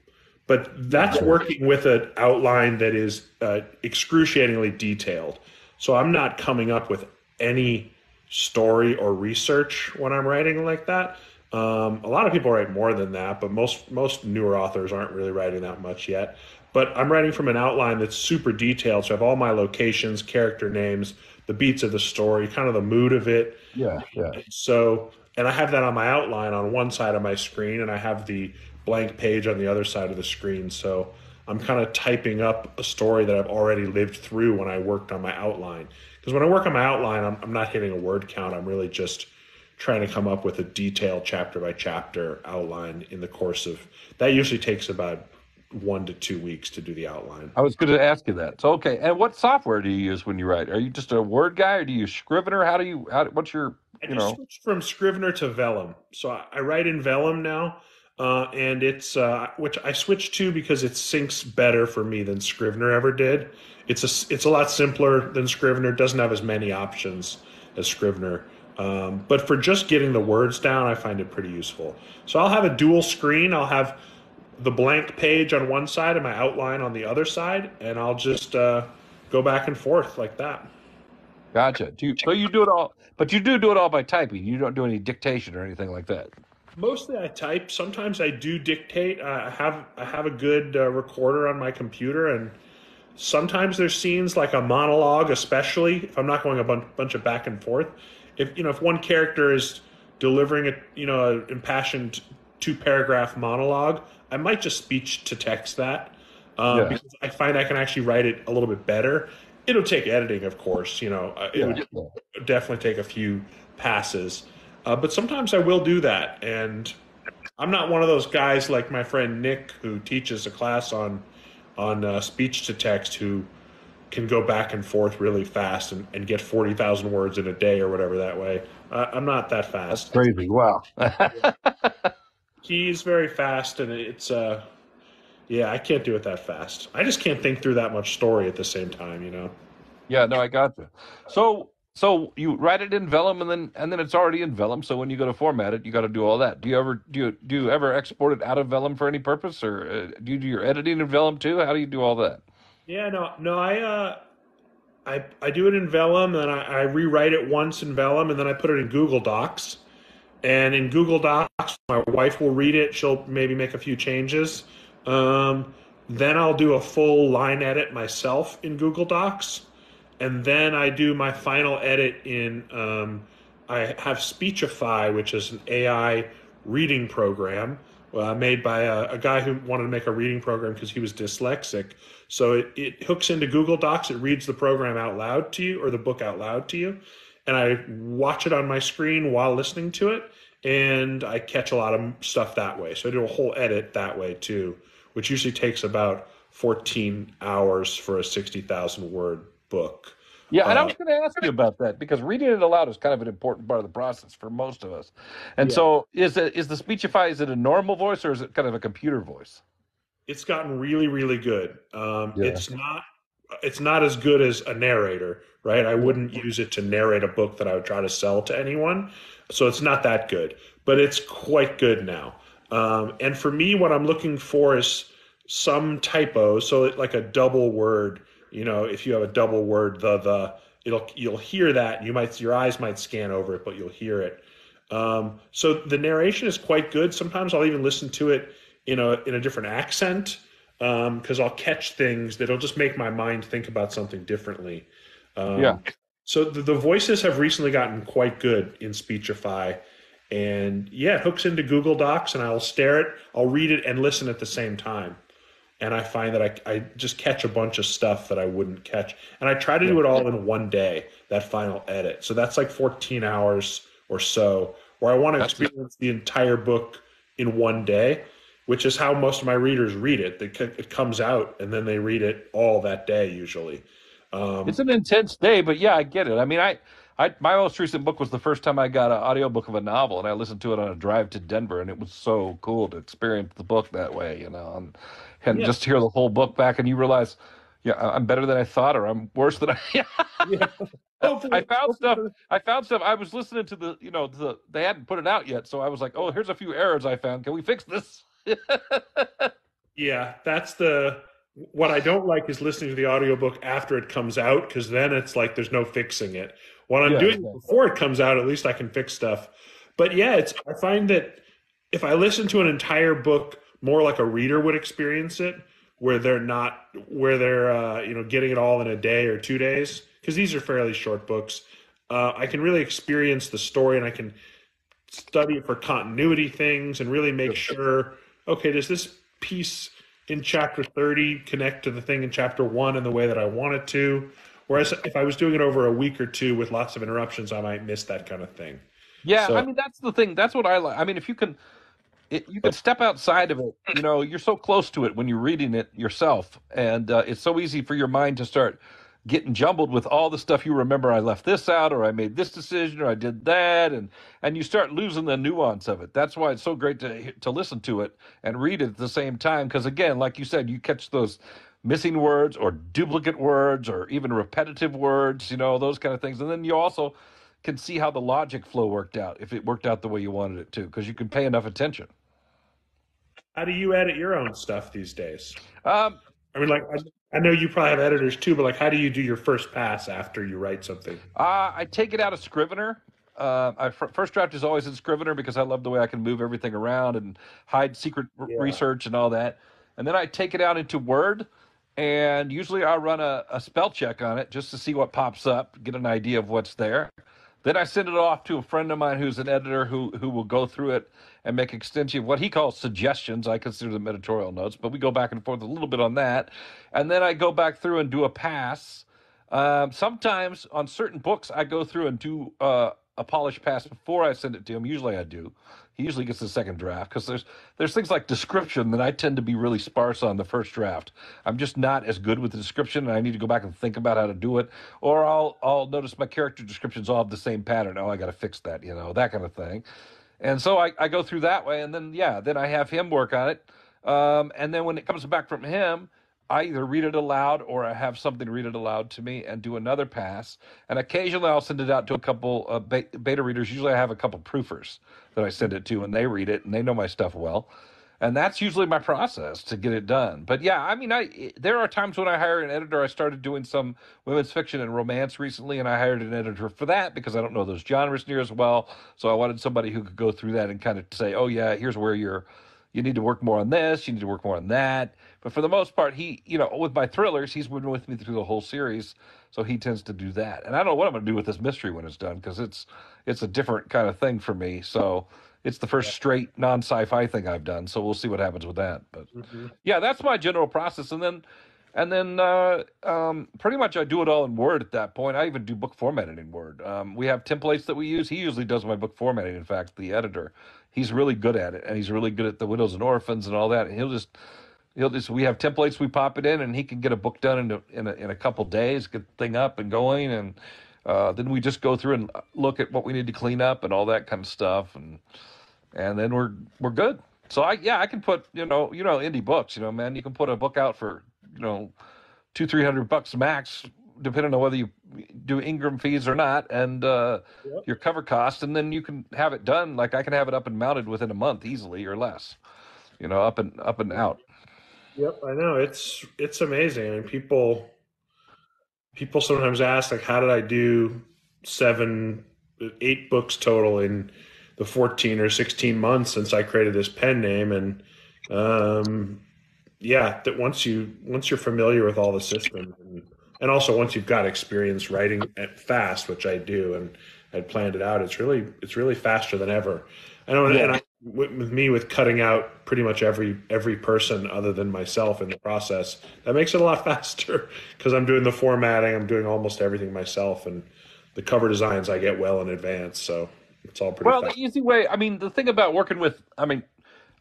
but that's working with an outline that is uh, excruciatingly detailed. So I'm not coming up with any story or research when I'm writing like that. Um, a lot of people write more than that, but most most newer authors aren't really writing that much yet. But I'm writing from an outline that's super detailed. So I have all my locations, character names, the beats of the story, kind of the mood of it. Yeah, yeah. So, and I have that on my outline on one side of my screen, and I have the blank page on the other side of the screen. So I'm kind of typing up a story that I've already lived through when I worked on my outline. Because when I work on my outline, I'm, I'm not hitting a word count. I'm really just trying to come up with a detailed chapter by chapter outline in the course of that usually takes about one to two weeks to do the outline. I was going to ask you that. So okay, and what software do you use when you write? Are you just a Word guy, or do you use Scrivener? How do you? How? What's your? You I know, switched from Scrivener to Vellum. So I, I write in Vellum now uh, and it's uh, which I switched to because it syncs better for me than Scrivener ever did. It's a it's a lot simpler than Scrivener. Doesn't have as many options as Scrivener. Um, but for just getting the words down, I find it pretty useful. So I'll have a dual screen. I'll have the blank page on one side and my outline on the other side, and I'll just uh, go back and forth like that. Gotcha. Do you, so you do it all, but you do do it all by typing. You don't do any dictation or anything like that. Mostly I type. Sometimes I do dictate. I have I have a good uh, recorder on my computer, and sometimes there's scenes like a monologue, especially if I'm not going a bunch, bunch of back and forth. If you know if one character is delivering a you know an impassioned two paragraph monologue, I might just speech to text that um, yeah. because I find I can actually write it a little bit better. It'll take editing, of course. You know, uh, it yeah. would definitely take a few passes, uh, but sometimes I will do that. And I'm not one of those guys like my friend Nick who teaches a class on on uh, speech to text who can go back and forth really fast and, and get 40,000 words in a day or whatever that way. Uh, I'm not that fast. That's crazy. Wow. He's very fast and it's, uh, yeah, I can't do it that fast. I just can't think through that much story at the same time, you know? Yeah, no, I got you. So, so you write it in Vellum and then and then it's already in Vellum. So when you go to format it, you got to do all that. Do you ever do you, do you ever export it out of Vellum for any purpose, or uh, do you do your editing in Vellum too? How do you do all that? Yeah, no, no, I uh, I I do it in Vellum, and I, I rewrite it once in Vellum, and then I put it in Google Docs. And in Google Docs, my wife will read it. She'll maybe make a few changes. Um, then I'll do a full line edit myself in Google Docs and then I do my final edit in. Um, I have Speechify, which is an AI reading program uh, made by a, a, guy who wanted to make a reading program because he was dyslexic. So it, it hooks into Google Docs. It reads the program out loud to you or the book out loud to you, and I watch it on my screen while listening to it, and I catch a lot of stuff that way. So I do a whole edit that way too, which usually takes about 14 hours for a 60,000 word book. Yeah, and I uh, was going to ask you about that because reading it aloud is kind of an important part of the process for most of us. And yeah. so, is it is the Speechify is it a normal voice or is it kind of a computer voice? It's gotten really, really good. Um, yeah. It's not it's not as good as a narrator, right? I wouldn't use it to narrate a book that I would try to sell to anyone, so it's not that good. But it's quite good now. Um, and for me, what I'm looking for is some typo, so like a double word you know, if you have a double word, the the it'll you'll hear that. You might your eyes might scan over it, but you'll hear it. Um, so the narration is quite good. Sometimes I'll even listen to it in a in a different accent because um, I'll catch things that'll just make my mind think about something differently. Um, yeah. So the, the voices have recently gotten quite good in Speechify, and yeah, it hooks into Google Docs, and I'll stare it, I'll read it, and listen at the same time and I find that I, I just catch a bunch of stuff that I wouldn't catch. And I try to do it all in one day, that final edit. So that's like 14 hours or so, where I want to experience the entire book in one day, which is how most of my readers read it. It comes out and then they read it all that day usually. Um, it's an intense day, but yeah, I get it. I mean, I, I my most recent book was the first time I got an audiobook of a novel, and I listened to it on a drive to Denver, and it was so cool to experience the book that way, you know. And and yeah. just hear the whole book back, and you realize, yeah, I'm better than I thought, or I'm worse than I. yeah. I found stuff. I found stuff. I was listening to the, you know, the they hadn't put it out yet, so I was like, oh, here's a few errors I found. Can we fix this? yeah, that's the. What I don't like is listening to the audiobook after it comes out because then it's like there's no fixing it. What I'm yeah, doing before it comes out, at least I can fix stuff. But yeah, it's I find that if I listen to an entire book more like a reader would experience it, where they're not where they're uh, you know getting it all in a day or two days because these are fairly short books. Uh, I can really experience the story and I can study for continuity things and really make sure okay does this piece in chapter 30 connect to the thing in chapter 1 in the way that I want it to whereas if I was doing it over a week or two with lots of interruptions I might miss that kind of thing. Yeah, so, I mean that's the thing. That's what I like. I mean if you can it, you can step outside of it. You know, you're so close to it when you're reading it yourself, and uh, it's so easy for your mind to start getting jumbled with all the stuff you remember. I left this out, or I made this decision, or I did that, and and you start losing the nuance of it. That's why it's so great to to listen to it and read it at the same time. Because again, like you said, you catch those missing words or duplicate words or even repetitive words. You know, those kind of things, and then you also can see how the logic flow worked out if it worked out the way you wanted it to because you can pay enough attention. How do you edit your own stuff these days? Um, I mean, like I know you probably have editors too, but like, how do you do your first pass after you write something? Uh, I take it out of Scrivener. Uh, I, first draft is always in Scrivener because I love the way I can move everything around and hide secret yeah. research and all that. And then I take it out into Word, and usually I run a, a spell check on it just to see what pops up, get an idea of what's there. Then I send it off to a friend of mine who's an editor who who will go through it and make extensive what he calls suggestions. I consider them editorial notes, but we go back and forth a little bit on that. And then I go back through and do a pass. Um, sometimes on certain books, I go through and do uh, a polished pass before I send it to him. Usually I do. He usually gets the second draft because there's there's things like description that I tend to be really sparse on the first draft. I'm just not as good with the description, and I need to go back and think about how to do it. Or I'll I'll notice my character descriptions all have the same pattern. Oh, I got to fix that, you know, that kind of thing. And so I, I go through that way, and then yeah, then I have him work on it. Um, and then when it comes back from him, I either read it aloud or I have something read it aloud to me and do another pass. And occasionally I'll send it out to a couple beta readers. Usually I have a couple proofers that I send it to and they read it and they know my stuff well. And that's usually my process to get it done. But yeah, I mean, I there are times when I hire an editor. I started doing some women's fiction and romance recently, and I hired an editor for that because I don't know those genres near as well. So I wanted somebody who could go through that and kind of say, "Oh yeah, here's where you're you need to work more on this, you need to work more on that. But for the most part, he, you know, with my thrillers, he's been with me through the whole series, so he tends to do that. And I don't know what I'm going to do with this mystery when it's done because it's it's a different kind of thing for me. So it's the first straight non sci-fi thing I've done. So we'll see what happens with that. But mm-hmm. yeah, that's my general process. And then and then uh, um, pretty much I do it all in Word at that point. I even do book formatting in Word. Um, we have templates that we use. He usually does my book formatting. In fact, the editor, he's really good at it, and he's really good at the widows and orphans and all that. And he'll just he'll just we have templates. We pop it in, and he can get a book done in a, in a, in a couple days, get the thing up and going, and uh, then we just go through and look at what we need to clean up and all that kind of stuff, and and then we're we're good. So I yeah I can put you know you know indie books you know man you can put a book out for you know two three hundred bucks max depending on whether you do Ingram fees or not, and uh, yep. your cover cost, and then you can have it done. Like I can have it up and mounted within a month easily or less, you know, up and up and out. Yep, I know it's it's amazing. I mean, people people sometimes ask like, how did I do seven, eight books total in the fourteen or sixteen months since I created this pen name? And um, yeah, that once you once you're familiar with all the systems and, and also once you've got experience writing at fast, which I do, and I'd planned it out, it's really it's really faster than ever. I know, yeah. and I, with me with cutting out pretty much every every person other than myself in the process, that makes it a lot faster because I'm doing the formatting, I'm doing almost everything myself, and the cover designs I get well in advance, so it's all pretty. Well, fast. the easy way. I mean, the thing about working with, I mean,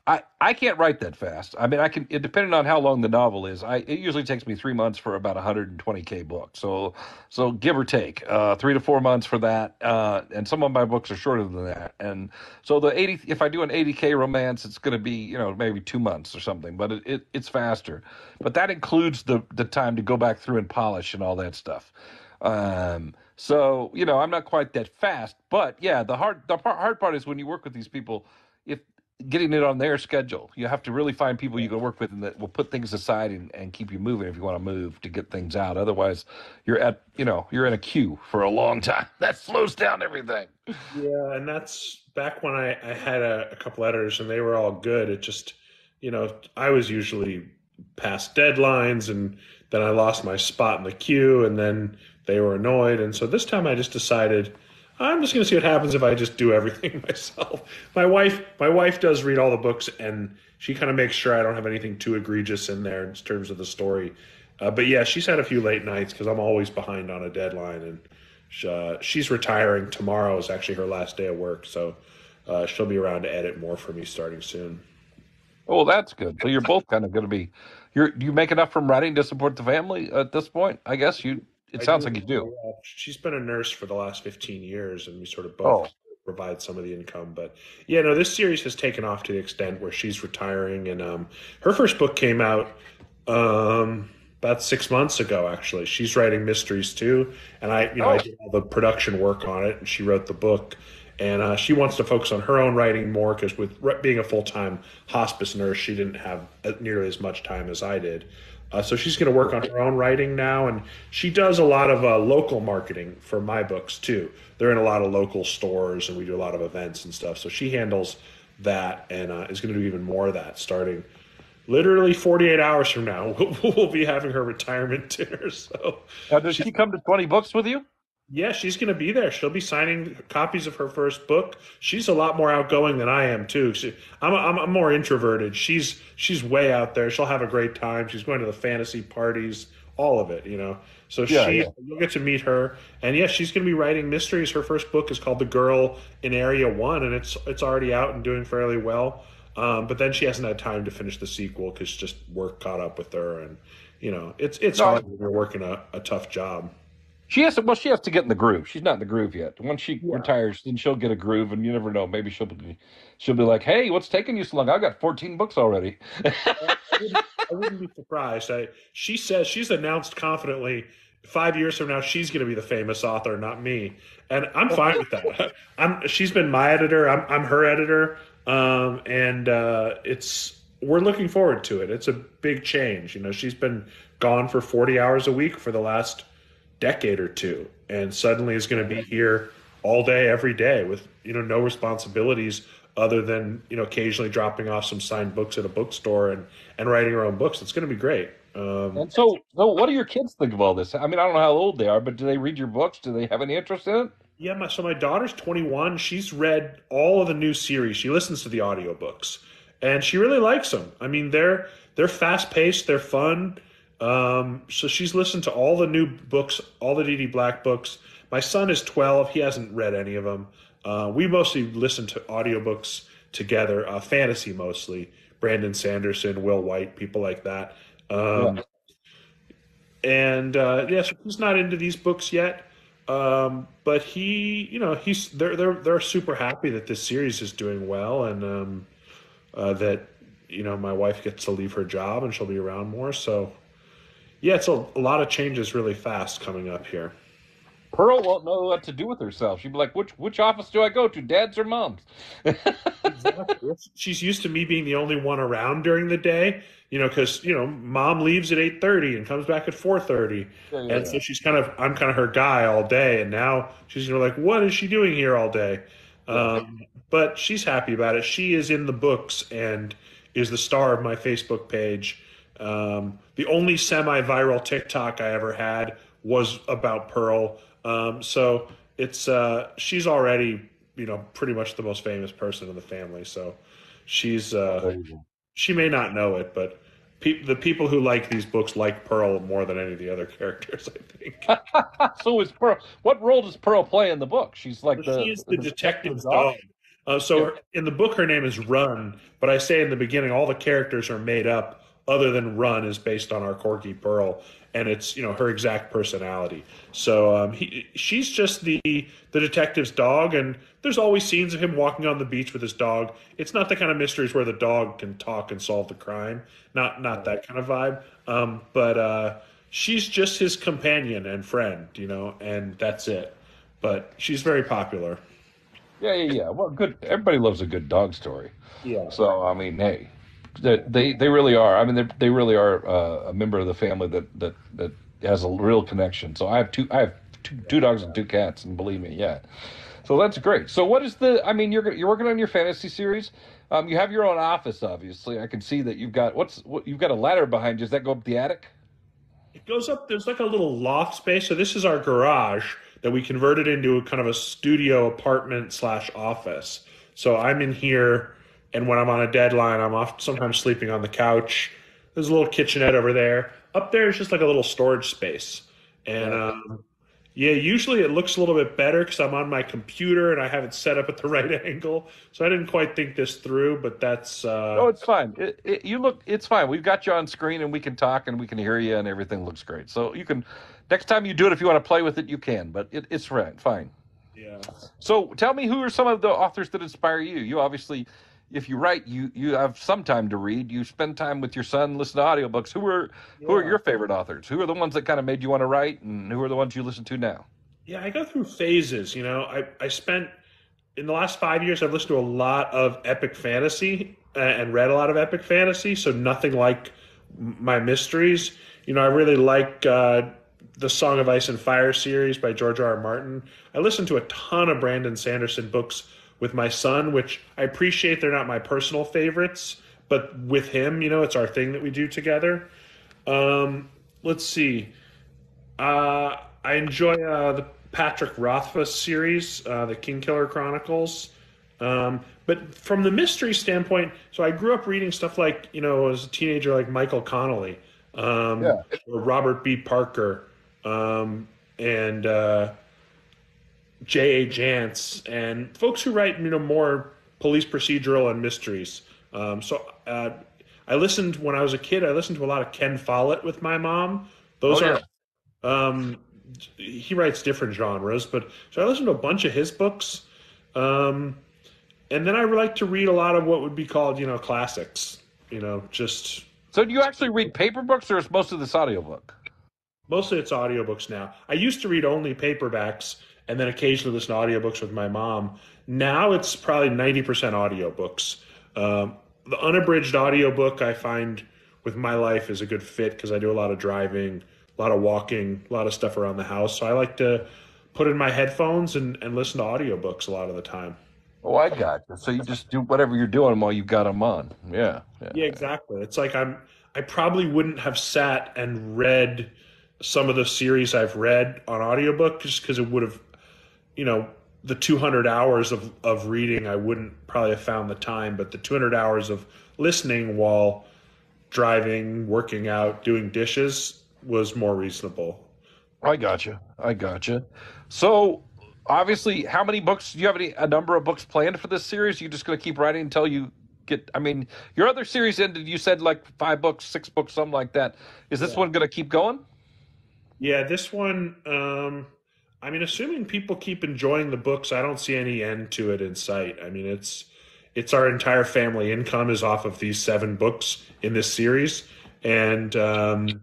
I, I can't write that fast. I mean, I can, it, depending on how long the novel is, I, it usually takes me three months for about a 120K book. So, so give or take, uh, three to four months for that. Uh, and some of my books are shorter than that. And so the 80, if I do an 80K romance, it's going to be, you know, maybe two months or something, but it, it, it's faster. But that includes the, the time to go back through and polish and all that stuff. Um, so, you know, I'm not quite that fast, but yeah, the hard, the hard part is when you work with these people, if getting it on their schedule. You have to really find people you can work with and that will put things aside and, and keep you moving if you want to move to get things out. Otherwise, you're at you know you're in a queue for a long time. That slows down everything. Yeah, and that's back when I, I had a, a couple letters and they were all good. It just you know I was usually past deadlines and then I lost my spot in the queue and then they were annoyed and so this time I just decided I'm just going to see what happens if I just do everything myself. My wife, my wife does read all the books, and she kind of makes sure I don't have anything too egregious in there in terms of the story. Uh, but yeah, she's had a few late nights because I'm always behind on a deadline, and she, uh, she's retiring tomorrow. Is actually her last day of work, so uh, she'll be around to edit more for me starting soon. Oh, that's good. So you're both kind of going to be. You're you make enough from writing to support the family at this point? I guess you it I sounds do, like you do. Uh, she's been a nurse for the last 15 years, and we sort of both oh. provide some of the income. But yeah, no, this series has taken off to the extent where she's retiring, and um, her first book came out um, about six months ago. Actually, she's writing mysteries too, and I, you know, oh. I did all the production work on it, and she wrote the book. And uh, she wants to focus on her own writing more because with being a full time hospice nurse, she didn't have uh, nearly as much time as I did. Uh, so she's going to work on her own writing now, and she does a lot of uh, local marketing for my books too. They're in a lot of local stores, and we do a lot of events and stuff. So she handles that, and uh, is going to do even more of that starting literally 48 hours from now. We'll, we'll be having her retirement dinner. So now, does she come to 20 books with you? Yeah, she's going to be there. She'll be signing copies of her first book. She's a lot more outgoing than I am too. She, I'm, I'm, I'm more introverted. She's she's way out there. She'll have a great time. She's going to the fantasy parties, all of it, you know. So yeah, she yeah. you'll get to meet her. And yes, yeah, she's going to be writing mysteries. Her first book is called The Girl in Area 1 and it's it's already out and doing fairly well. Um, but then she hasn't had time to finish the sequel cuz just work caught up with her and you know, it's it's no, hard when you're working a, a tough job. She has to. Well, she has to get in the groove. She's not in the groove yet. Once she yeah. retires, then she'll get a groove, and you never know. Maybe she'll be, she'll be like, "Hey, what's taking you so long? I've got 14 books already." I, wouldn't, I, wouldn't, be surprised. I, she says she's announced confidently. Five years from now, she's going to be the famous author, not me, and I'm fine with that. I'm. She's been my editor. I'm. I'm her editor, um, and uh, it's. We're looking forward to it. It's a big change. You know, she's been gone for 40 hours a week for the last decade or two and suddenly is going to be here all day every day with you know no responsibilities other than you know occasionally dropping off some signed books at a bookstore and and writing her own books. It's going to be great. Um, and so so what do your kids think of all this? I mean i don't know how old they are but do they read your books? Do they have any interest in it? Yeah my, so my daughter's 21 she's read all of the new series. She listens to the audiobooks and she really likes them. I mean they're they're fast paced they're fun um, so she's listened to all the new books, all the D.D. Black books. My son is 12. He hasn't read any of them. Uh, we mostly listen to audiobooks together, uh, fantasy mostly. Brandon Sanderson, Will Wight, people like that. Um, yeah. And uh, yeah, so he's not into these books yet. Um, but he, you know, he's they're they're they're super happy that this series is doing well, and um, uh, that you know my wife gets to leave her job and she'll be around more. So yeah, it's a, a lot of changes really fast coming up here. Pearl won't know what to do with herself. She'd be like, "Which which office do I go to, Dad's or Mom's?" exactly. She's used to me being the only one around during the day, you know, because you know, Mom leaves at eight thirty and comes back at four thirty, yeah, yeah, and so she's kind of I'm kind of her guy all day, and now she's you know like, "What is she doing here all day?" Um, but she's happy about it. She is in the books and is the star of my Facebook page um, the only semi-viral TikTok I ever had was about Pearl. Um, so it's uh, she's already you know pretty much the most famous person in the family. So she's uh, she may not know it, but pe- the people who like these books like Pearl more than any of the other characters. I think. so is Pearl. What role does Pearl play in the book? She's like well, the, she is the, the detective's dog. dog. Uh, so yeah. in the book, her name is Run, but I say in the beginning, all the characters are made up other than Run is based on our corgi Pearl, and it's you know her exact personality. So um, he, she's just the the detective's dog, and there's always scenes of him walking on the beach with his dog. It's not the kind of mysteries where the dog can talk and solve the crime. Not not that kind of vibe. Um, but uh, she's just his companion and friend, you know, and that's it. But she's very popular. Yeah, yeah, yeah. Well, good. Everybody loves a good dog story. Yeah. So I mean, hey, they they really are. I mean, they they really are uh, a member of the family that that that has a real connection. So I have two I have two, two dogs and two cats, and believe me, yeah. So that's great. So what is the? I mean, you're you're working on your fantasy series. Um, you have your own office, obviously. I can see that you've got what's what you've got a ladder behind you. Does that go up the attic? It goes up. There's like a little loft space. So this is our garage that we converted into a kind of a studio apartment slash office. So I'm in here and when I'm on a deadline, I'm off sometimes sleeping on the couch. There's a little kitchenette over there. Up there is just like a little storage space. And um, yeah, usually it looks a little bit better because I'm on my computer and I have it set up at the right angle. So I didn't quite think this through, but that's. Uh... Oh, it's fine. It, it, you look, it's fine. We've got you on screen and we can talk and we can hear you and everything looks great. So you can, next time you do it, if you want to play with it, you can. But it, it's right, fine. Yeah. So tell me, who are some of the authors that inspire you? You obviously if you write, you you have some time to read. You spend time with your son, listen to audiobooks. Who are yeah. who are your favorite authors? Who are the ones that kind of made you want to write, and who are the ones you listen to now? Yeah, I go through phases. You know, I I spent in the last five years, I've listened to a lot of epic fantasy uh, and read a lot of epic fantasy. So nothing like my mysteries. You know, I really like uh, the Song of Ice and Fire series by George R. R. Martin. I listen to a ton of Brandon Sanderson books with my son, which I appreciate. They're not my personal favorites, but with him, you know, it's our thing that we do together. Um, let's see. Uh, I enjoy uh, the Patrick Rothfuss series, uh, the Kingkiller Chronicles. Um, but from the mystery standpoint, so I grew up reading stuff like, you know, as a teenager, like Michael Connelly, um, yeah. Robert B. Parker, um, and uh, J.A. Jance, and folks who write, you know, more police procedural and mysteries. Um, so uh, I listened when I was a kid. I listened to a lot of Ken Follett with my mom. Those oh, yeah. are um, he writes different genres, but so I listened to a bunch of his books. Um, and then I like to read a lot of what would be called, you know, classics. You know, just. So do you actually read paper books, or is most of this audiobook? Mostly it's audiobooks now. I used to read only paperbacks and then occasionally listen to audiobooks with my mom. Now it's probably 90% audiobooks. Um, the unabridged audiobook I find with my life is a good fit because I do a lot of driving, a lot of walking, a lot of stuff around the house. So I like to put in my headphones and, and listen to audiobooks a lot of the time. Oh, I got you. So you just do whatever you're doing while you've got them on. Yeah, yeah. Yeah, exactly. It's like I'm. I probably wouldn't have sat and read some of the series I've read on audiobook just because it would have, you know, the 200 hours of, of reading, I wouldn't probably have found the time, but the 200 hours of listening while driving, working out, doing dishes was more reasonable. I got you. I got you. So, obviously, how many books do you have? Any a number of books planned for this series? You're just going to keep writing until you get? I mean, your other series ended. You said like five books, six books, something like that. Is this yeah. one going to keep going? Yeah, this one. Um, I mean, assuming people keep enjoying the books, I don't see any end to it in sight. I mean, it's it's our entire family income is off of these seven books in this series, and um,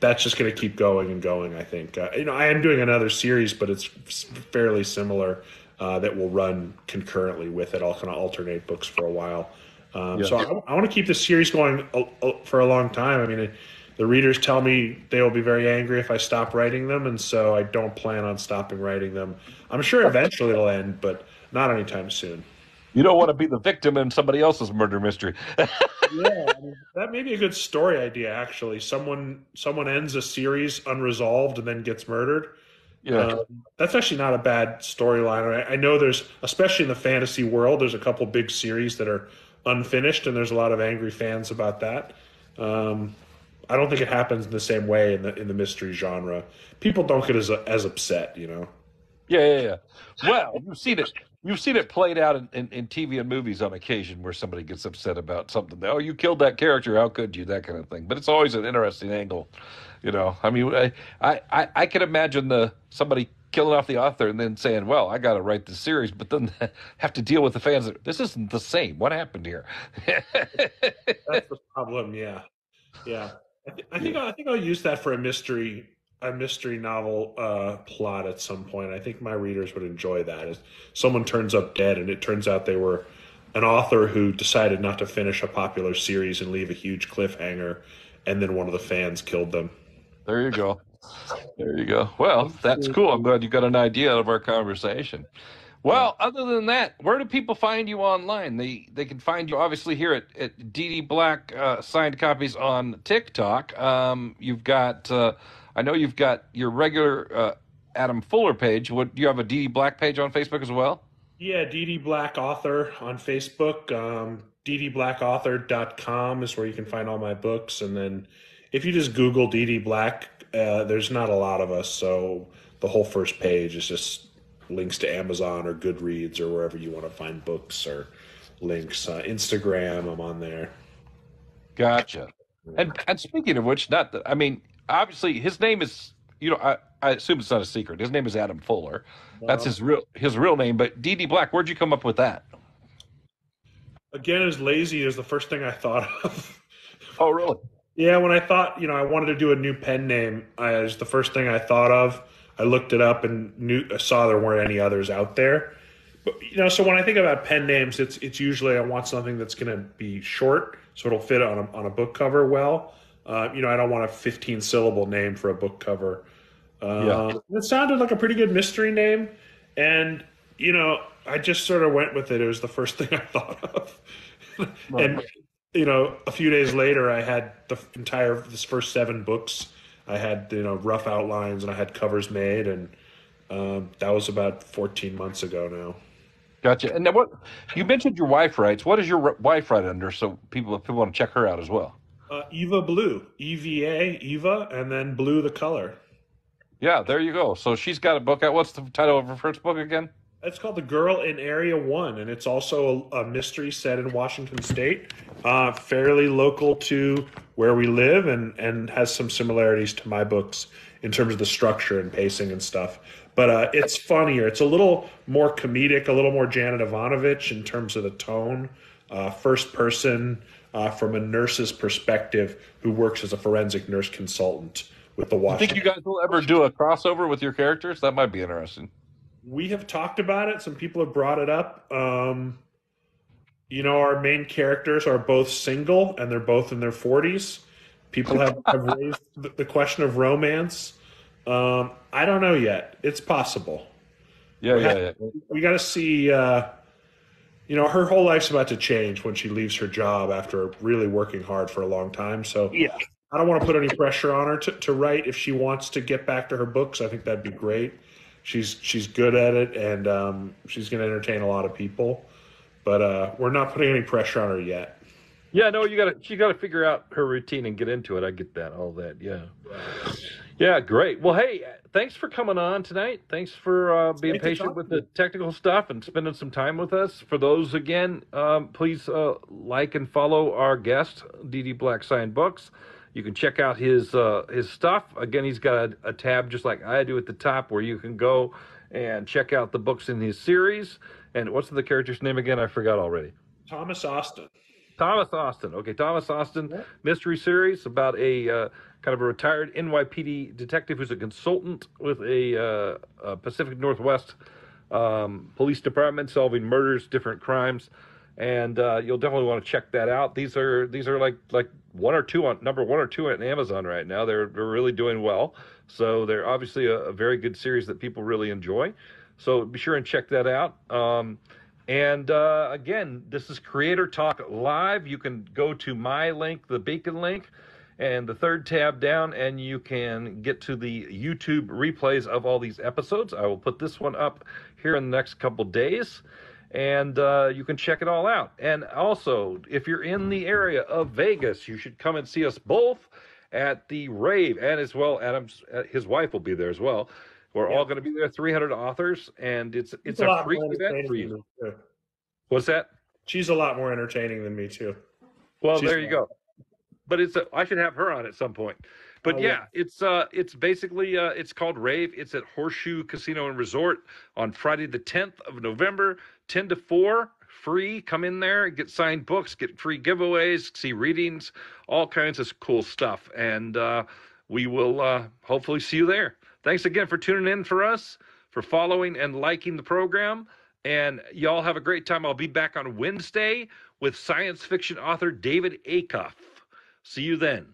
that's just going to keep going and going. I think. Uh, you know, I am doing another series, but it's fairly similar uh, that will run concurrently with it. I'll kind of alternate books for a while. Um, yeah. So I, I want to keep this series going a, a, for a long time. I mean. The readers tell me they will be very angry if I stop writing them, and so I don't plan on stopping writing them. I'm sure eventually it'll end, but not anytime soon. You don't want to be the victim in somebody else's murder mystery. yeah, I mean, that may be a good story idea. Actually, someone someone ends a series unresolved and then gets murdered. Yeah, um, that's actually not a bad storyline. I, I know there's, especially in the fantasy world, there's a couple big series that are unfinished, and there's a lot of angry fans about that. Um, I don't think it happens in the same way in the in the mystery genre. People don't get as as upset, you know. Yeah, yeah, yeah. Well, you've seen it. You've seen it played out in, in, in, TV and movies on occasion where somebody gets upset about something. Oh, you killed that character. How could you? That kind of thing. But it's always an interesting angle. You know, I mean, I I, I can imagine the somebody killing off the author and then saying, "Well, I got to write the series," but then have to deal with the fans. This isn't the same. What happened here? That's the problem. Yeah, yeah. I, th- I think I think I'll use that for a mystery a mystery novel uh, plot at some point. I think my readers would enjoy that. As someone turns up dead, and it turns out they were an author who decided not to finish a popular series and leave a huge cliffhanger, and then one of the fans killed them. There you go. There you go. Well, that's cool. I'm glad you got an idea out of our conversation. Well, other than that, where do people find you online? They they can find you obviously here at, at DD Black uh, signed copies on TikTok. Um, you've got uh, I know you've got your regular uh, Adam Fuller page. What do you have a DD Black page on Facebook as well? Yeah, DD Black Author on Facebook. Um, DDBlackAuthor.com is where you can find all my books, and then if you just Google DD Black, uh, there's not a lot of us, so the whole first page is just links to Amazon or Goodreads or wherever you want to find books or links. Uh, Instagram, I'm on there. Gotcha. And and speaking of which, not that I mean, obviously his name is you know I, I assume it's not a secret. His name is Adam Fuller. That's his real his real name. But DD Black, where'd you come up with that? Again, as lazy as the first thing I thought of. oh, really? Yeah, when I thought you know I wanted to do a new pen name, I, was the first thing I thought of. I looked it up and knew saw there weren't any others out there. But you know, so when I think about pen names, it's it's usually I want something that's going to be short, so it'll fit on a, on a book cover well. Uh, you know, I don't want a 15 syllable name for a book cover. Uh, Yeah. It sounded like a pretty good mystery name, and you know, I just sort of went with it. It was the first thing I thought of, and you know, a few days later, I had the entire this first seven books. I had you know rough outlines and I had covers made, and um, that was about 14 months ago now. Gotcha. And then what you mentioned your wife writes. What does your wife write under? So people, if people want to check her out as well. Uh, Eva Blue, E V A, Eva, and then Blue the color. Yeah, there you go. So she's got a book out. What's the title of her first book again? It's called The Girl in Area One, and it's also a, a mystery set in Washington State, uh, fairly local to where we live, and and has some similarities to my books in terms of the structure and pacing and stuff. But uh, it's funnier. It's a little more comedic, a little more Janet Evanovich in terms of the tone. Uh, first person uh, from a nurse's perspective who works as a forensic nurse consultant with the I Washington. think you guys will ever do a crossover with your characters. That might be interesting. We have talked about it. Some people have brought it up. Um, you know, our main characters are both single and they're both in their 40s. People have, have raised the, the question of romance. Um, I don't know yet. It's possible. Yeah, yeah, yeah. We got to see. Uh, you know, her whole life's about to change when she leaves her job after really working hard for a long time. So Yeah. I don't want to put any pressure on her to, to write. If she wants to get back to her books, I think that'd be great. She's she's good at it, and um, she's going to entertain a lot of people. But uh, we're not putting any pressure on her yet. Yeah, no, you gotta you gotta figure out her routine and get into it. I get that, all that. Yeah. Yeah, great. Well, hey, thanks for coming on tonight. Thanks for uh, being patient with the technical stuff and spending some time with us. For those again, um, please uh, like and follow our guest, DD Black Sign Books. You can check out his uh, his stuff. Again, he's got a, a tab just like I do at the top where you can go and check out the books in his series. And what's the character's name again? I forgot already. Thomas Austin. Thomas Austin. Okay, Thomas Austin Yeah. mystery series about a uh, kind of a retired NYPD detective who's a consultant with a, uh, a Pacific Northwest um, police department solving murders, different crimes, and uh, you'll definitely want to check that out. These are these are like like one or two on number one or two on Amazon right now. They're they're really doing well. So they're obviously a, a very good series that people really enjoy. So be sure and check that out. Um, and uh, again, this is Creator Talk Live. You can go to my link, the beacon link, and the third tab down, and you can get to the YouTube replays of all these episodes. I will put this one up here in the next couple days, and uh, you can check it all out. And also, if you're in the area of Vegas, you should come and see us both at the rave, and as well, Adam's uh, his wife will be there as well. We're all going to be there, 300 authors, and it's it's a lot free event for you. What's that? She's a lot more entertaining than me too. Well, She's there you go. But it's a, I should have her on at some point. But Oh, yeah, yeah. it's uh it's basically uh it's called Rave. It's at Horseshoe Casino and Resort on Friday the 10th of November, 10 to 4, free. Come in there, get signed books, get free giveaways, see readings, all kinds of cool stuff. And uh we will uh hopefully see you there. Thanks again for tuning in for us, for following and liking the program. And y'all have a great time. I'll be back on Wednesday with science fiction author David Acuff. See you then.